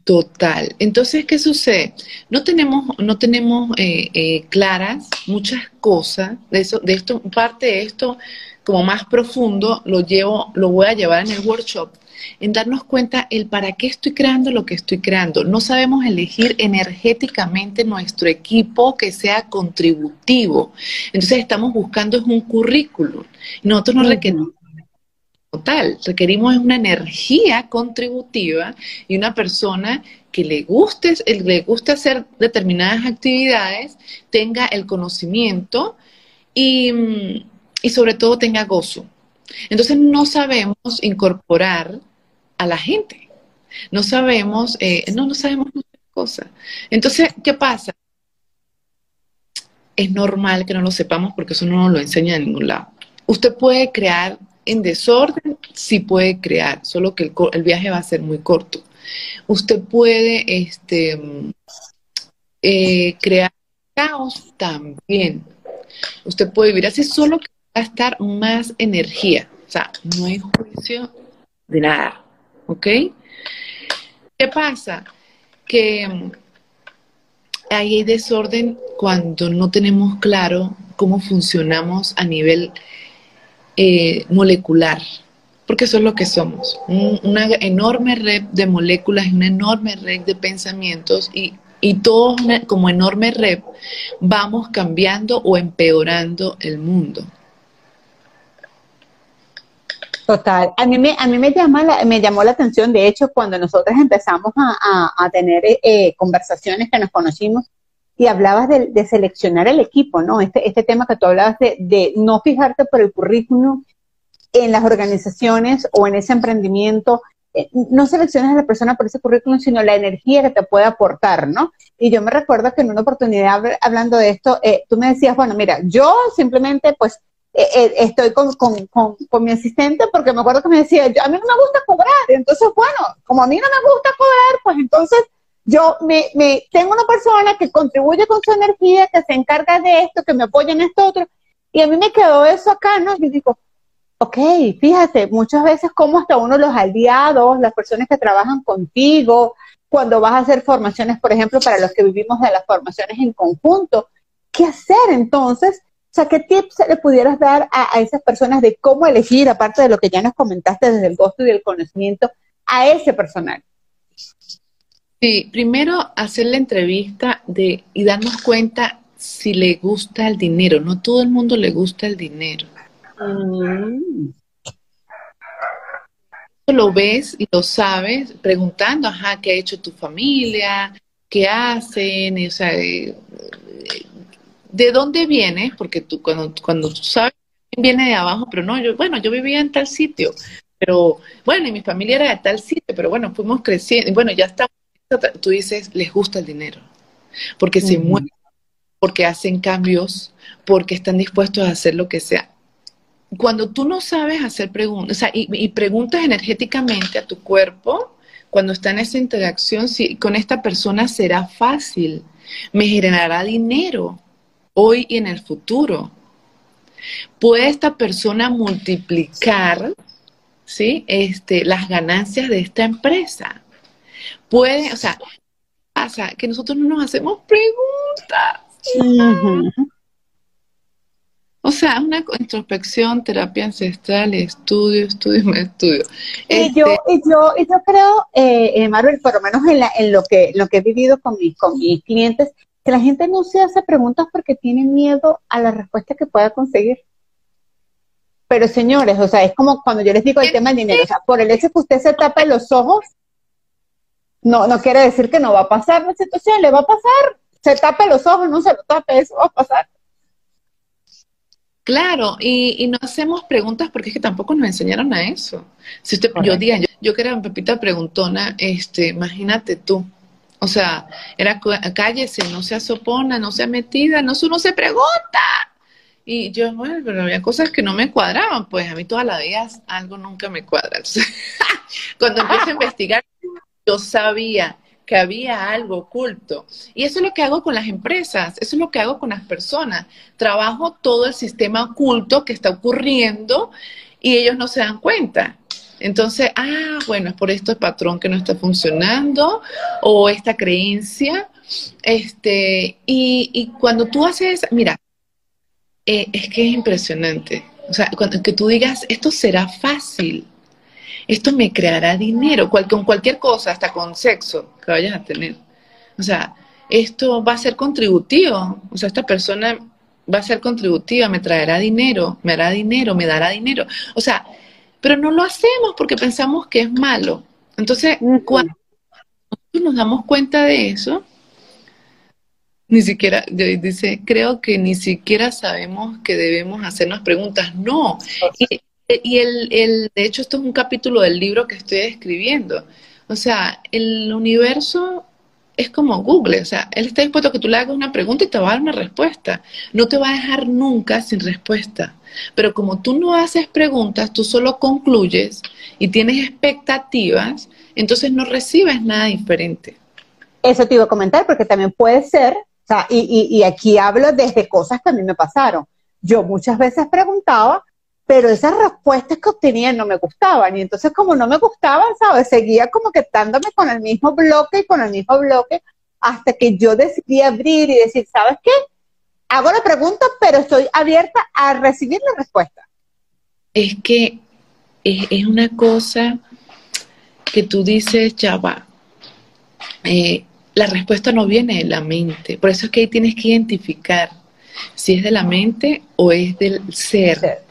[SPEAKER 2] Total. Entonces, ¿qué sucede? No tenemos, no tenemos eh, eh, claras muchas cosas de eso, de esto, parte de esto como más profundo lo llevo, lo voy a llevar en el workshop, en darnos cuenta el para qué estoy creando lo que estoy creando. No sabemos elegir energéticamente nuestro equipo que sea contributivo. Entonces estamos buscando es un currículum. Nosotros no requerimos tal. Requerimos una energía contributiva y una persona que le guste, le guste hacer determinadas actividades, tenga el conocimiento y, sobre todo tenga gozo. Entonces no sabemos incorporar a la gente. No sabemos, eh, no, no sabemos muchas cosas. Entonces, ¿qué pasa? Es normal que no lo sepamos porque eso no nos lo enseña en ningún lado. Usted puede crear en desorden sí puede crear, solo que el, viaje va a ser muy corto. Usted puede este, eh, crear caos también. Usted puede vivir así, solo que va a estar más energía. O sea, no hay juicio de nada. ¿Ok? ¿Qué pasa? Que mm, ahí hay desorden cuando no tenemos claro cómo funcionamos a nivel eh, molecular, porque eso es lo que somos, una enorme red de moléculas y una enorme red de pensamientos y, y todos como enorme red vamos cambiando o empeorando el mundo.
[SPEAKER 1] Total. A mí me, a mí me, llama me llamó la atención, de hecho, cuando nosotros empezamos a, tener eh, conversaciones que nos conocimos, y hablabas de, seleccionar el equipo, ¿no? Este, este tema que tú hablabas de, no fijarte por el currículum en las organizaciones o en ese emprendimiento, eh, no seleccionas a la persona por ese currículum, sino la energía que te puede aportar, ¿no? Y yo me recuerdo que en una oportunidad hablando de esto, eh, tú me decías, bueno, mira, yo simplemente pues eh, eh, estoy con, mi asistente porque me acuerdo que me decía, a mí no me gusta cobrar, entonces bueno, como a mí no me gusta cobrar, pues entonces yo me, me tengo una persona que contribuye con su energía, que se encarga de esto, que me apoya en esto otro, y a mí me quedó eso acá, ¿no? Y digo, ok, fíjate, muchas veces como hasta uno los aliados, las personas que trabajan contigo, cuando vas a hacer formaciones, por ejemplo, para los que vivimos de las formaciones en conjunto, ¿qué hacer entonces? O sea, ¿qué tips le pudieras dar a, esas personas de cómo elegir, aparte de lo que ya nos comentaste desde el gusto y el conocimiento, a ese personal?
[SPEAKER 2] Sí, primero hacer la entrevista de, y darnos cuenta si le gusta el dinero. No todo el mundo le gusta el dinero. Mm. Lo ves y lo sabes preguntando, ajá, ¿qué ha hecho tu familia? ¿Qué hacen? O sea, eh, ¿de dónde vienes? Porque tú cuando, cuando sabes viene de abajo, pero no, yo, bueno, yo vivía en tal sitio, pero bueno, y mi familia era de tal sitio, pero bueno, fuimos creciendo, y bueno, ya está, tú dices, les gusta el dinero, porque se mueven, porque hacen cambios, porque están dispuestos a hacer lo que sea cuando tú no sabes hacer preguntas, o sea, y, preguntas energéticamente a tu cuerpo, cuando está en esa interacción, si con esta persona será fácil, me generará dinero hoy y en el futuro. ¿Puede esta persona multiplicar ¿sí? este, las ganancias de esta empresa? Puede, o sea, pasa que nosotros no nos hacemos preguntas. O sea, una introspección, terapia ancestral, estudio, estudio, estudio.
[SPEAKER 1] Y, yo, este y, yo, y yo creo, eh, eh, Marvel, por lo menos en, la, en lo, que, lo que he vivido con, mis, con mis clientes, que la gente no se hace preguntas porque tiene miedo a la respuesta que pueda conseguir. Pero señores, o sea, es como cuando yo les digo el tema del dinero, o sea, por el hecho que usted se tape los ojos, no, no quiere decir que no va a pasar la situación, le va a pasar, se tape los ojos, no se lo tape, eso va a pasar.
[SPEAKER 2] Claro, y, no hacemos preguntas porque es que tampoco nos enseñaron a eso. Si usted, yo diga, yo, que era Pepita preguntona, este, imagínate tú. O sea, era cállese, no sea sopona, no sea metida, no, no se pregunta. Y yo, bueno, pero había cosas que no me cuadraban, pues a mí toda la vida algo nunca me cuadra. cuando empiezo a investigar, yo sabía que había algo oculto. Y eso es lo que hago con las empresas, eso es lo que hago con las personas. Trabajo todo el sistema oculto que está ocurriendo y ellos no se dan cuenta. Entonces, ah, bueno, es por esto patrón que no está funcionando o esta creencia. Este, y, cuando tú haces, mira, eh, es que es impresionante. O sea, cuando que tú digas, esto será fácil esto me creará dinero, con cualquier cosa, hasta con sexo que vayas a tener. O sea, esto va a ser contributivo, o sea, esta persona va a ser contributiva, me traerá dinero, me hará dinero, me dará dinero. O sea, pero no lo hacemos porque pensamos que es malo. Entonces, cuando nos damos cuenta de eso, ni siquiera, dice, creo que ni siquiera sabemos que debemos hacernos preguntas. No, y el, el, de hecho, esto es un capítulo del libro que estoy escribiendo. O sea, el universo es como Google, o sea, él está dispuesto a que tú le hagas una pregunta y te va a dar una respuesta. No te va a dejar nunca sin respuesta. Pero como tú no haces preguntas, tú solo concluyes y tienes expectativas, entonces no recibes nada diferente.
[SPEAKER 1] Eso te iba a comentar, porque también puede ser, o sea, y, y, y aquí hablo desde cosas que a mí me pasaron. Yo muchas veces preguntaba pero esas respuestas que obtenía no me gustaban. Y entonces, como no me gustaban, ¿sabes? Seguía como que dándome con el mismo bloque y con el mismo bloque hasta que yo decidí abrir y decir, ¿sabes qué? Hago la pregunta, pero estoy abierta a recibir la respuesta.
[SPEAKER 2] Es que es, una cosa que tú dices, ya va. Eh, la respuesta no viene de la mente. Por eso es que ahí tienes que identificar si es de la mente o es del ser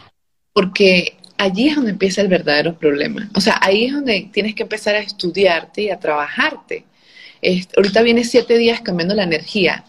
[SPEAKER 2] porque allí es donde empieza el verdadero problema. O sea, ahí es donde tienes que empezar a estudiarte y a trabajarte. ahorita vienes siete días cambiando la energía.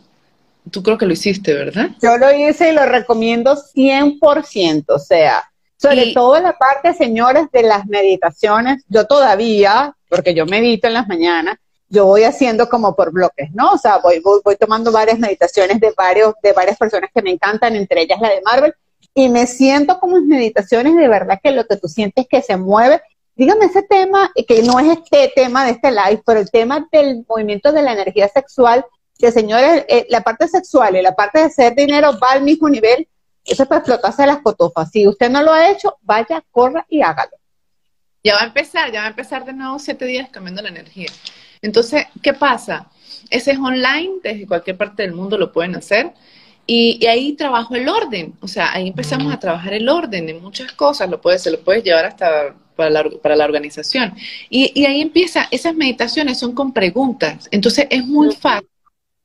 [SPEAKER 2] Tú creo que lo hiciste, ¿verdad?
[SPEAKER 1] Yo lo hice y lo recomiendo 100%. O sea, sobre todo la parte, señores, de las meditaciones, yo todavía, porque yo medito en las mañanas, yo voy haciendo como por bloques, ¿no? O sea, voy, voy, voy tomando varias meditaciones de, varios, de varias personas que me encantan, entre ellas la de Marvel, y me siento como en meditaciones, de verdad que lo que tú sientes que se mueve. Dígame ese tema, que no es este tema de este live, pero el tema del movimiento de la energía sexual, que señores, eh, la parte sexual y la parte de hacer dinero va al mismo nivel, eso es para explotarse las cotofas. Si usted no lo ha hecho, vaya, corra y hágalo.
[SPEAKER 2] Ya va a empezar, ya va a empezar de nuevo siete días cambiando la energía. Entonces, ¿qué pasa? Ese es online, desde cualquier parte del mundo lo pueden hacer. Y, ahí trabajo el orden, o sea, ahí empezamos a trabajar el orden en muchas cosas, lo puedes, se lo puedes llevar hasta para la, para la organización. Y, y, ahí empieza, esas meditaciones son con preguntas, entonces es muy fácil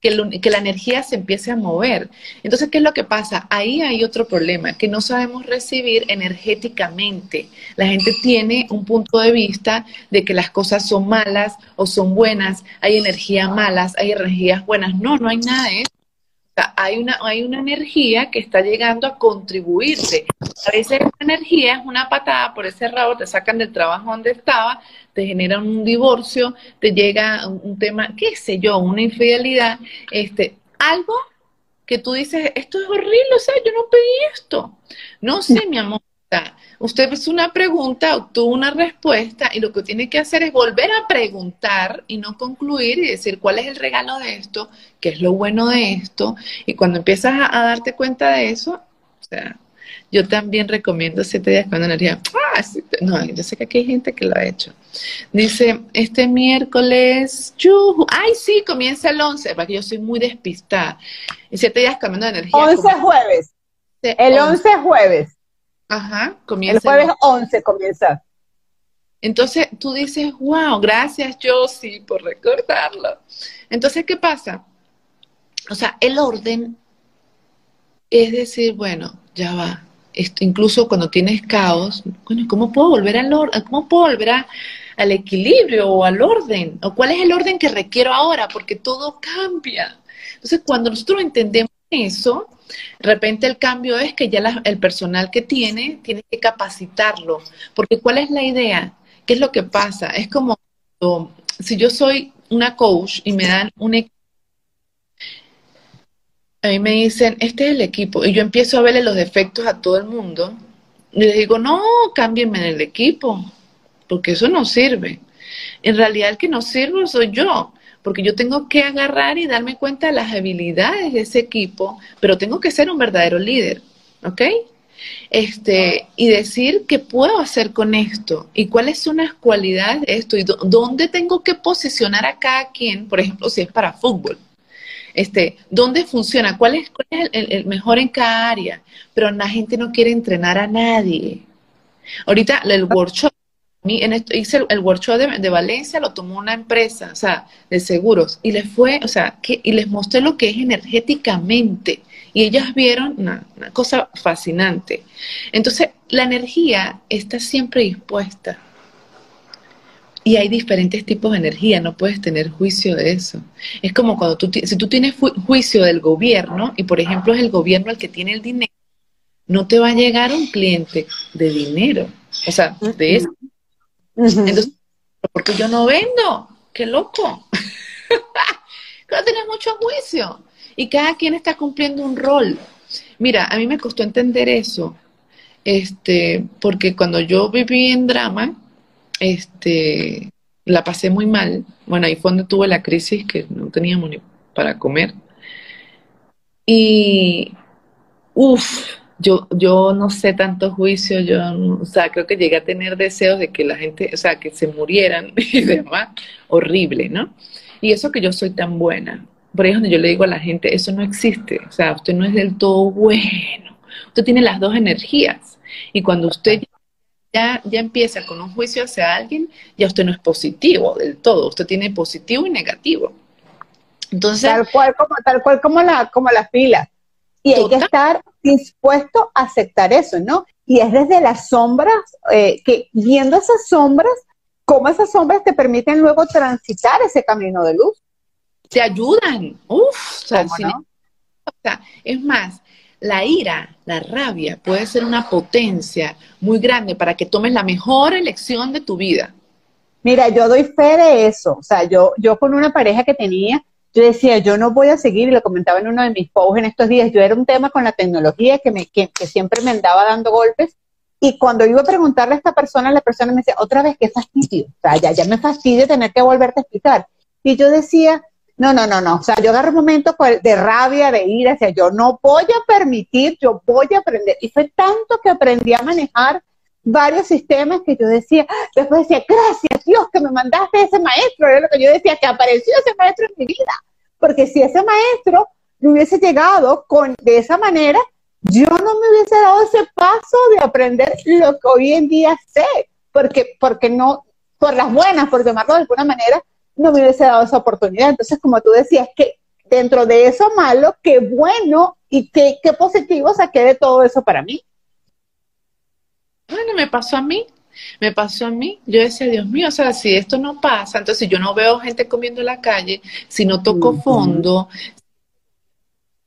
[SPEAKER 2] que, que, la energía se empiece a mover. Entonces, ¿qué es lo que pasa? Ahí hay otro problema, que no sabemos recibir energéticamente. La gente tiene un punto de vista de que las cosas son malas o son buenas, hay energías malas, hay energías buenas. No, no hay nada de eso hay una, hay una energía que está llegando a contribuirte. A veces esa energía es una patada por ese rabo, te sacan del trabajo donde estaba, te generan un divorcio, te llega un, tema, qué sé yo, una infidelidad, este, algo que tú dices, esto es horrible, o sea, yo no pedí esto. No sé, mi amor, Usted hizo una pregunta, obtuvo una respuesta y lo que tiene que hacer es volver a preguntar y no concluir y decir cuál es el regalo de esto, qué es lo bueno de esto. Y cuando empiezas a, darte cuenta de eso, o sea, yo también recomiendo siete días con energía. Ah, no, yo sé que aquí hay gente que lo ha hecho. Dice, este miércoles, ay, sí, comienza el 11, porque yo soy muy despistada. Y siete días cambiando de energía.
[SPEAKER 1] 11 jueves. El 11 jueves.
[SPEAKER 2] Ajá,
[SPEAKER 1] comienza. El jueves 11 comienza.
[SPEAKER 2] Entonces tú dices, wow, gracias Josie por recordarlo. Entonces, ¿qué pasa? O sea, el orden es decir, bueno, ya va. Esto, incluso cuando tienes caos, bueno, ¿cómo puedo volver al orden? ¿Cómo puedo volver al equilibrio o al orden? ¿O cuál es el orden que requiero ahora? Porque todo cambia. Entonces, cuando nosotros entendemos eso, de repente el cambio es que ya el personal que tiene, tiene que capacitarlo. Porque ¿cuál es la idea? ¿Qué es lo que pasa? Es como si yo soy una coach y me dan un equipo, a mí me dicen, este es el equipo, y yo empiezo a verle los defectos a todo el mundo, y les digo, no, cámbienme en el equipo, porque eso no sirve. En realidad el que no sirve soy yo porque yo tengo que agarrar y darme cuenta de las habilidades de ese equipo, pero tengo que ser un verdadero líder, ¿ok? Este, y decir qué puedo hacer con esto y cuáles son las cualidades de esto y dónde tengo que posicionar a cada quien, por ejemplo, si es para fútbol. Este, ¿Dónde funciona? ¿Cuál es, el, mejor en cada área? Pero la gente no quiere entrenar a nadie. Ahorita el workshop hice el, workshop de, Valencia, lo tomó una empresa, o sea, de seguros, y les fue, o sea, que, y les mostré lo que es energéticamente. Y ellas vieron una, cosa fascinante. Entonces, la energía está siempre dispuesta. Y hay diferentes tipos de energía, no puedes tener juicio de eso. Es como cuando tú, si tú tienes juicio del gobierno, y por ejemplo es el gobierno el que tiene el dinero, no te va a llegar un cliente de dinero, o sea, de eso entonces, porque yo no vendo, qué loco. claro, tienes mucho juicio. Y cada quien está cumpliendo un rol. Mira, a mí me costó entender eso. Este, porque cuando yo viví en drama, este, la pasé muy mal. Bueno, ahí fue donde tuve la crisis que no teníamos ni para comer. Y, uff, yo, yo no sé tanto juicio, yo, o sea, creo que llegué a tener deseos de que la gente, o sea, que se murieran y demás, horrible, ¿no? Y eso que yo soy tan buena. Por ahí es donde yo le digo a la gente, eso no existe, o sea, usted no es del todo bueno, usted tiene las dos energías. Y cuando usted ya, ya empieza con un juicio hacia alguien, ya usted no es positivo del todo, usted tiene positivo y negativo.
[SPEAKER 1] Entonces, tal cual como, tal cual como la, como la fila. Y hay que estar dispuesto a aceptar eso, ¿no? Y es desde las sombras, eh, que viendo esas sombras, cómo esas sombras te permiten luego transitar ese camino de luz.
[SPEAKER 2] Te ayudan. Uf, o sea, es más, la ira, la rabia puede ser una potencia muy grande para que tomes la mejor elección de tu vida.
[SPEAKER 1] Mira, yo doy fe de eso. O sea, yo, yo con una pareja que tenía, yo decía, yo no voy a seguir, y lo comentaba en uno de mis posts en estos días, yo era un tema con la tecnología que, me, que, siempre me andaba dando golpes, y cuando iba a preguntarle a esta persona, la persona me decía, otra vez, qué fastidio, o sea, ya, ya me fastidio tener que volverte a explicar. Y yo decía, no, no, no, no, o sea, yo agarro un momento de rabia, de ira, o sea, yo no voy a permitir, yo voy a aprender. Y fue tanto que aprendí a manejar varios sistemas que yo decía, después decía, gracias Dios que me mandaste ese maestro, era lo que yo decía, que apareció ese maestro en mi vida, porque si ese maestro no hubiese llegado con, de esa manera, yo no me hubiese dado ese paso de aprender lo que hoy en día sé, porque, porque no, por las buenas, por llamarlo de alguna manera, no me hubiese dado esa oportunidad. Entonces, como tú decías, que dentro de eso malo, qué bueno y qué, qué positivo saqué de todo eso para mí.
[SPEAKER 2] Bueno, me pasó a mí, me pasó a mí. Yo decía, Dios mío, o sea, si esto no pasa, entonces si yo no veo gente comiendo en la calle, si no toco fondo, si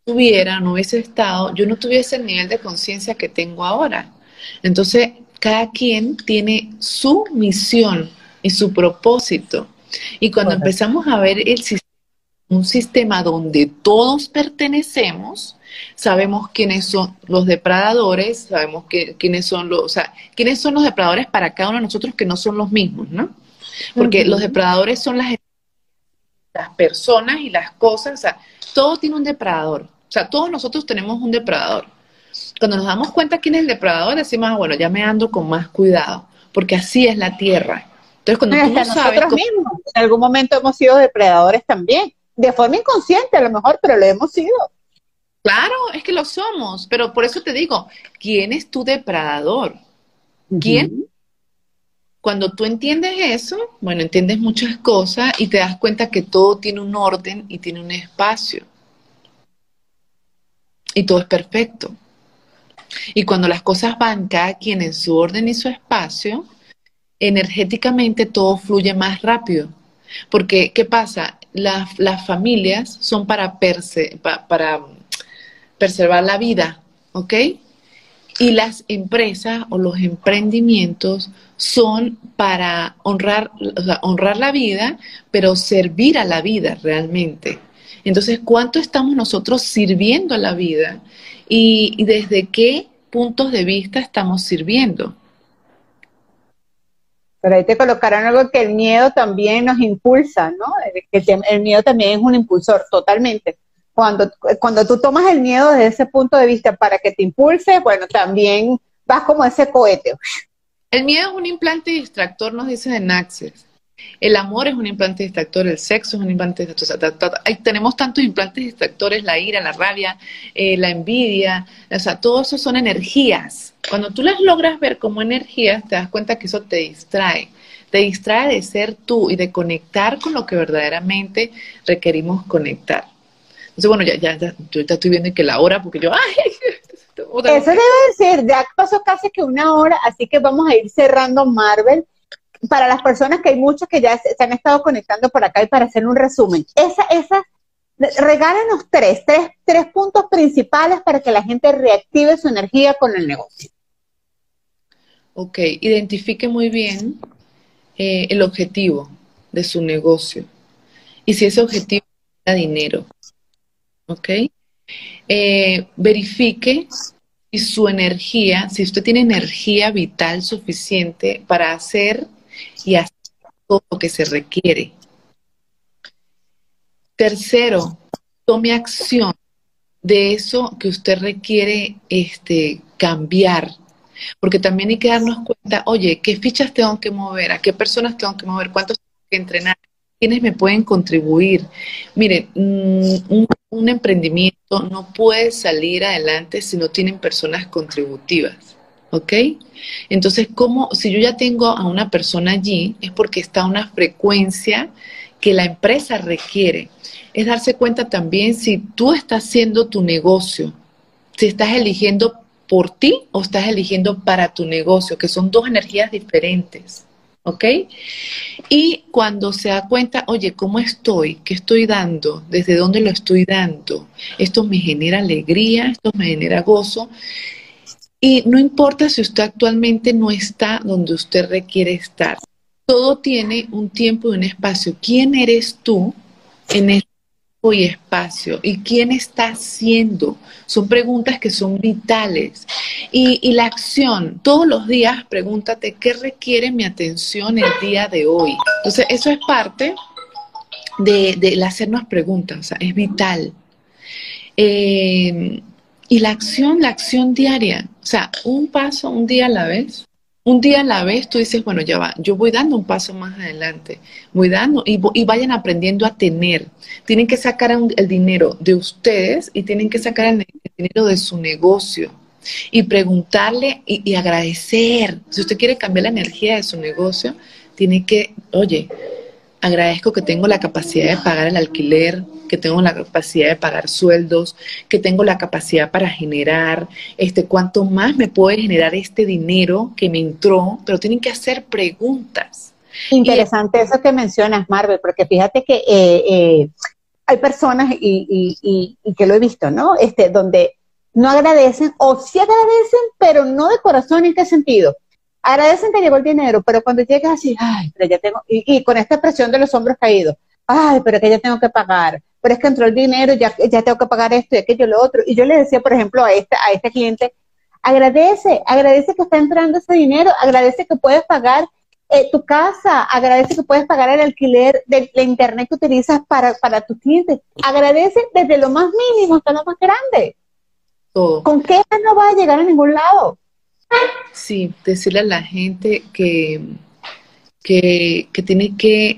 [SPEAKER 2] tuviera, no hubiese estado, yo no tuviese el nivel de conciencia que tengo ahora. Entonces, cada quien tiene su misión y su propósito. Y cuando empezamos a ver el un sistema donde todos pertenecemos, sabemos quiénes son los depredadores, sabemos que, quiénes son los, o sea, quiénes son los depredadores para cada uno de nosotros que no son los mismos, ¿no? Porque los depredadores son las, las personas y las cosas, o sea, todo tiene un depredador. O sea, todos nosotros tenemos un depredador. Cuando nos damos cuenta quién es el depredador, decimos, ah, bueno, ya me ando con más cuidado, porque así es la tierra.
[SPEAKER 1] Entonces, cuando tú no sabes nosotros mismos, en algún momento hemos sido depredadores también, de forma inconsciente a lo mejor, pero lo hemos sido.
[SPEAKER 2] Claro, es que lo somos, pero por eso te digo, ¿quién es tu depredador? ¿Quién? Cuando tú entiendes eso, bueno, entiendes muchas cosas y te das cuenta que todo tiene un orden y tiene un espacio. Y todo es perfecto. Y cuando las cosas van cada quien en su orden y su espacio, energéticamente todo fluye más rápido. Porque, ¿qué pasa? Las, familias son para, para preservar la vida, ¿ok? Y las empresas o los emprendimientos son para honrar, honrar la vida, pero servir a la vida realmente. Entonces, ¿cuánto estamos nosotros sirviendo a la vida y, desde qué puntos de vista estamos sirviendo?
[SPEAKER 1] Pero ahí te colocaron algo que el miedo también nos impulsa, ¿no? Que el miedo también es un impulsor, totalmente cuando, cuando tú tomas el miedo desde ese punto de vista para que te impulse, bueno, también vas como ese cohete.
[SPEAKER 2] El miedo es un implante distractor, nos dice en Access. El amor es un implante distractor, el sexo es un implante distractor. tenemos tantos implantes distractores, la ira, la rabia, eh, la envidia, o sea, todo eso son energías. Cuando tú las logras ver como energías, te das cuenta que eso te distrae. Te distrae de ser tú y de conectar con lo que verdaderamente requerimos conectar. Entonces, bueno, ya, ya, ya, yo ya estoy viendo que la hora, porque yo, ¡ay!
[SPEAKER 1] Eso debe ser, ya pasó casi que una hora, así que vamos a ir cerrando Marvel. Para las personas que hay muchos que ya se, han estado conectando por acá y para hacer un resumen, esa, esa, regálenos tres, tres, tres puntos principales para que la gente reactive su energía con el negocio.
[SPEAKER 2] Ok, identifique muy bien eh, el objetivo de su negocio. Y si ese objetivo es dinero, ¿ok? Eh, verifique si su energía, si usted tiene energía vital suficiente para hacer y hacer todo lo que se requiere. Tercero, tome acción de eso que usted requiere este, cambiar. Porque también hay que darnos cuenta, oye, ¿qué fichas tengo que mover? ¿A qué personas tengo que mover? ¿Cuántos tengo que entrenar? ¿Quiénes me pueden contribuir? Miren, mm, un emprendimiento no puede salir adelante si no tienen personas contributivas. ¿Ok? Entonces, como si yo ya tengo a una persona allí, es porque está una frecuencia que la empresa requiere. Es darse cuenta también si tú estás haciendo tu negocio, si estás eligiendo por ti o estás eligiendo para tu negocio, que son dos energías diferentes. ¿ok? Y cuando se da cuenta, oye, ¿cómo estoy? ¿Qué estoy dando? ¿Desde dónde lo estoy dando? Esto me genera alegría, esto me genera gozo. Y no importa si usted actualmente no está donde usted requiere estar. Todo tiene un tiempo y un espacio. ¿Quién eres tú en este y espacio. ¿Y quién está haciendo? Son preguntas que son vitales. Y, la acción, todos los días pregúntate qué requiere mi atención el día de hoy. Entonces, eso es parte de, de hacernos preguntas, o sea, es vital. Eh, y la acción, la acción diaria, o sea, un paso, un día a la vez. Un día a la vez tú dices, bueno, ya va, yo voy dando un paso más adelante, voy dando y, vayan aprendiendo a tener. Tienen que sacar el dinero de ustedes y tienen que sacar el dinero de su negocio y preguntarle y, y agradecer. Si usted quiere cambiar la energía de su negocio, tiene que, oye, agradezco que tengo la capacidad de pagar el alquiler, que tengo la capacidad de pagar sueldos, que tengo la capacidad para generar, este, cuánto más me puede generar este dinero que me entró, pero tienen que hacer preguntas.
[SPEAKER 1] Interesante eso que mencionas, Marvel, porque fíjate que eh, eh, hay personas y, y, que lo he visto, ¿no? Este, donde no agradecen o sí agradecen, pero no de corazón, ¿en qué sentido? agradecen que llegó el dinero, pero cuando llegas así, ay, pero ya tengo, y, con esta presión de los hombros caídos, ay, pero que ya tengo que pagar, pero es que entró el dinero, ya, ya tengo que pagar esto y aquello, lo otro. Y yo le decía, por ejemplo, a este, a este cliente, agradece, agradece que está entrando ese dinero, agradece que puedes pagar eh, tu casa, agradece que puedes pagar el alquiler de la internet que utilizas para, para tus clientes, agradece desde lo más mínimo hasta lo más grande. ¿Con qué no va a llegar a ningún lado?
[SPEAKER 2] Sí, decirle a la gente que, que, tiene que,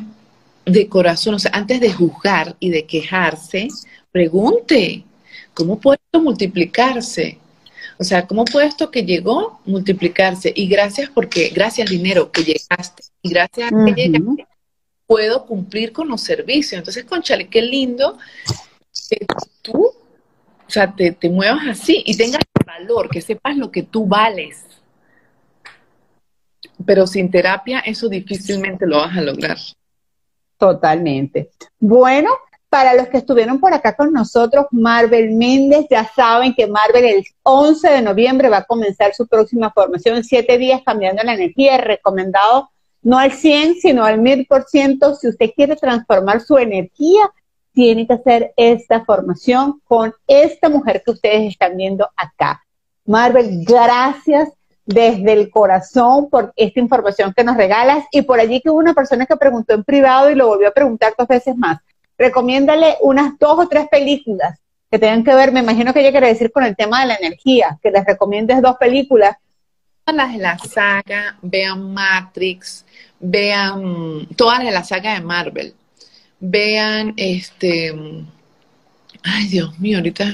[SPEAKER 2] de corazón, o sea, antes de juzgar y de quejarse, pregunte, ¿cómo puede esto multiplicarse? O sea, ¿cómo puede esto que llegó multiplicarse? Y gracias porque, gracias dinero que llegaste, y gracias a que llegaste, puedo cumplir con los servicios. Entonces, conchale, qué lindo que tú, o sea, te, te muevas así y tengas valor, que sepas lo que tú vales. Pero sin terapia eso difícilmente lo vas a lograr.
[SPEAKER 1] Totalmente. Bueno, para los que estuvieron por acá con nosotros, Marvel Méndez, ya saben que Marvel el 11 de noviembre va a comenzar su próxima formación, siete días cambiando la energía, recomendado no al 100, sino al 1000%. Si usted quiere transformar su energía, tiene que hacer esta formación con esta mujer que ustedes están viendo acá. Marvel, gracias desde el corazón por esta información que nos regalas y por allí que hubo una persona que preguntó en privado y lo volvió a preguntar dos veces más. Recomiéndale unas dos o tres películas que tengan que ver, me imagino que ella quiere decir con el tema de la energía, que les recomiendes dos películas.
[SPEAKER 2] Todas las de la saga, vean Matrix, vean todas las de la saga de Marvel, vean este, ay Dios mío, ahorita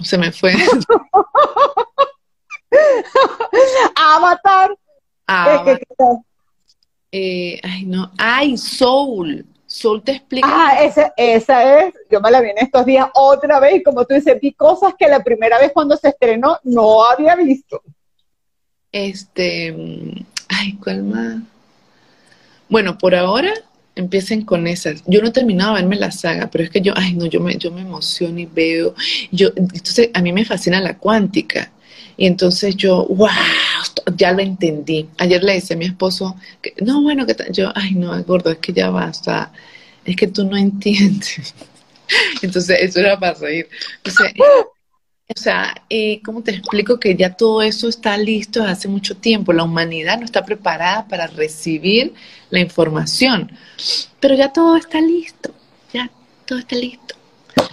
[SPEAKER 2] se me fue.
[SPEAKER 1] Avatar.
[SPEAKER 2] Avatar. Eh, ay, no. Ay, Soul. Soul te explica.
[SPEAKER 1] Ah, esa, esa es. Yo me la vi en estos días otra vez. Como tú dices, vi cosas que la primera vez cuando se estrenó no había visto.
[SPEAKER 2] Este. Ay, ¿cuál más? Bueno, por ahora empiecen con esas. Yo no he terminado de verme la saga, pero es que yo, ay, no, yo me, yo me emociono y veo. Yo, entonces, a mí me fascina la cuántica. Y entonces yo, wow, ya lo entendí. Ayer le decía a mi esposo, que, no, bueno, que yo, ay, no, gordo, es que ya basta, es que tú no entiendes. entonces, eso era para reír. o sea, eh, ¿cómo te explico que ya todo eso está listo hace mucho tiempo? La humanidad no está preparada para recibir la información, pero ya todo está listo, ya todo está listo.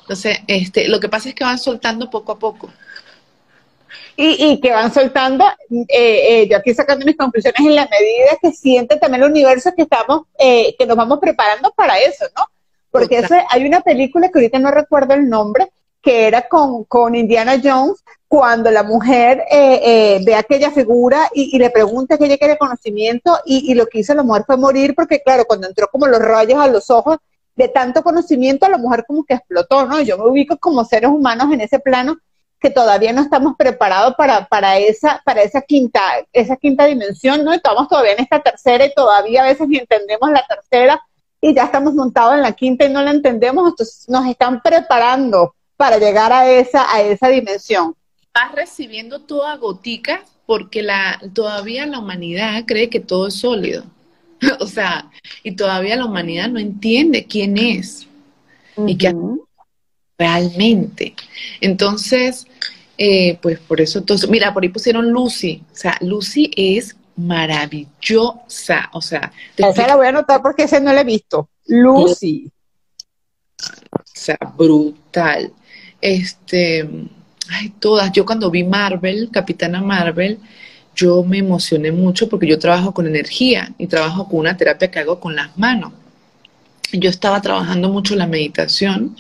[SPEAKER 2] Entonces, este, lo que pasa es que van soltando poco a poco
[SPEAKER 1] y, que van soltando, eh, eh, yo aquí sacando mis conclusiones en la medida que siente también el universo que estamos, eh, que nos vamos preparando para eso, ¿no? Porque hay una película que ahorita no recuerdo el nombre, que era con, con Indiana Jones, cuando la mujer ve aquella figura y, le pregunta que ella quiere conocimiento y, y, lo que hizo la mujer fue morir porque claro, cuando entró como los rayos a los ojos de tanto conocimiento, la mujer como que explotó, ¿no? Yo me ubico como seres humanos en ese plano que todavía no estamos preparados para, para, esa, para esa, quinta, esa quinta dimensión, ¿no? Estamos todavía en esta tercera y todavía a veces ni entendemos la tercera y ya estamos montados en la quinta y no la entendemos, entonces nos están preparando para llegar a esa, a esa dimensión.
[SPEAKER 2] Vas recibiendo toda gotica porque la, todavía la humanidad cree que todo es sólido. o sea, y todavía la humanidad no entiende quién es y qué realmente. Entonces, eh, pues por eso, entonces, mira, por ahí pusieron Lucy, o sea, Lucy es maravillosa, o sea.
[SPEAKER 1] Esa la voy a anotar porque ese no la he visto. Lucy.
[SPEAKER 2] O sea, brutal. Este, ay, todas. Yo cuando vi Marvel, Capitana Marvel, yo me emocioné mucho porque yo trabajo con energía y trabajo con una terapia que hago con las manos. Yo estaba trabajando mucho la meditación,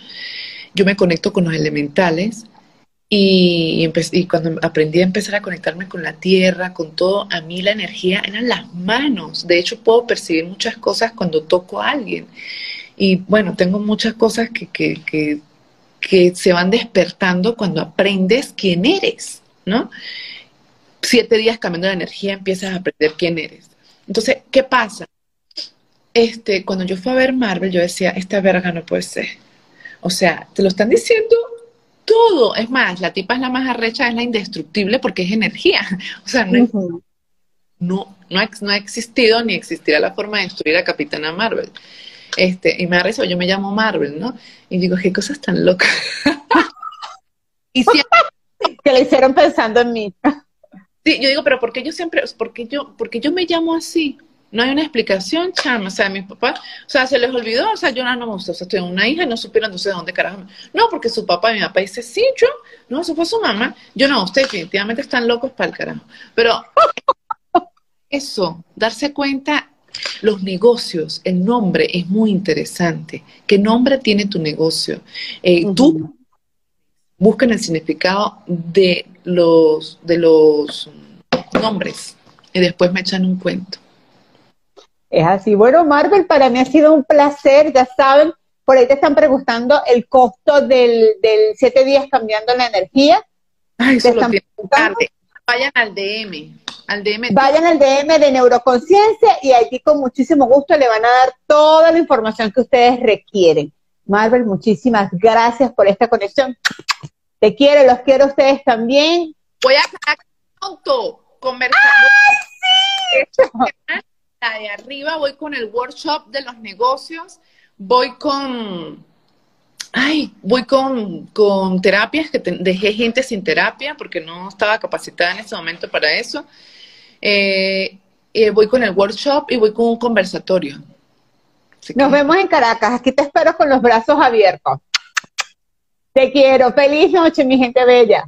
[SPEAKER 2] yo me conecto con los elementales y, cuando aprendí a empezar a conectarme con la tierra, con todo, a mí la energía eran las manos. De hecho, puedo percibir muchas cosas cuando toco a alguien. Y bueno, tengo muchas cosas que, que, que, que se van despertando cuando aprendes quién eres, ¿no? Siete días cambiando la energía empiezas a aprender quién eres. Entonces, ¿qué pasa? Este, cuando yo fui a ver Marvel, yo decía, esta verga no puede ser. O sea, te lo están diciendo todo. Es más, la tipa es la más arrecha, es la indestructible porque es energía. O sea, no, no, no, ha, no, ha, existido ni existirá la forma de destruir a Capitana Marvel. Este, y me da yo me llamo Marvel, ¿no? Y digo, qué cosas tan locas.
[SPEAKER 1] y siempre... que le hicieron pensando en mí.
[SPEAKER 2] sí, yo digo, pero ¿por qué yo siempre, por qué yo, porque yo me llamo así? No hay una explicación, chama. O sea, mi papá, o sea, se les olvidó, o sea, yo no me gustó. O sea, estoy una hija y no supieron, sé de dónde carajo. No, porque su papá y mi papá dice, sí, yo, no, eso fue su mamá. Yo no, ustedes definitivamente están locos para el carajo. Pero eso, darse cuenta los negocios, el nombre es muy interesante. ¿Qué nombre tiene tu negocio? Eh, Tú buscan el significado de los, de los nombres y después me echan un cuento.
[SPEAKER 1] Es así. Bueno, Marvel, para mí ha sido un placer, ya saben, por ahí te están preguntando el costo del, del siete días cambiando la energía.
[SPEAKER 2] Ay, eso lo Vayan al DM.
[SPEAKER 1] Vayan al DM de Neuroconciencia y aquí con muchísimo gusto le van a dar toda la información que ustedes requieren. Marvel, muchísimas gracias por esta conexión. Te quiero, los quiero a ustedes también.
[SPEAKER 2] Voy a pronto conversar. ¡Ah, sí! De arriba voy con el workshop de los negocios, voy con ay, voy con, con terapias, que dejé gente sin terapia porque no estaba capacitada en ese momento para eso. Eh, eh, voy con el workshop y voy con un conversatorio.
[SPEAKER 1] Nos vemos en Caracas. Aquí te espero con los brazos abiertos. Te quiero. Feliz noche, mi gente bella.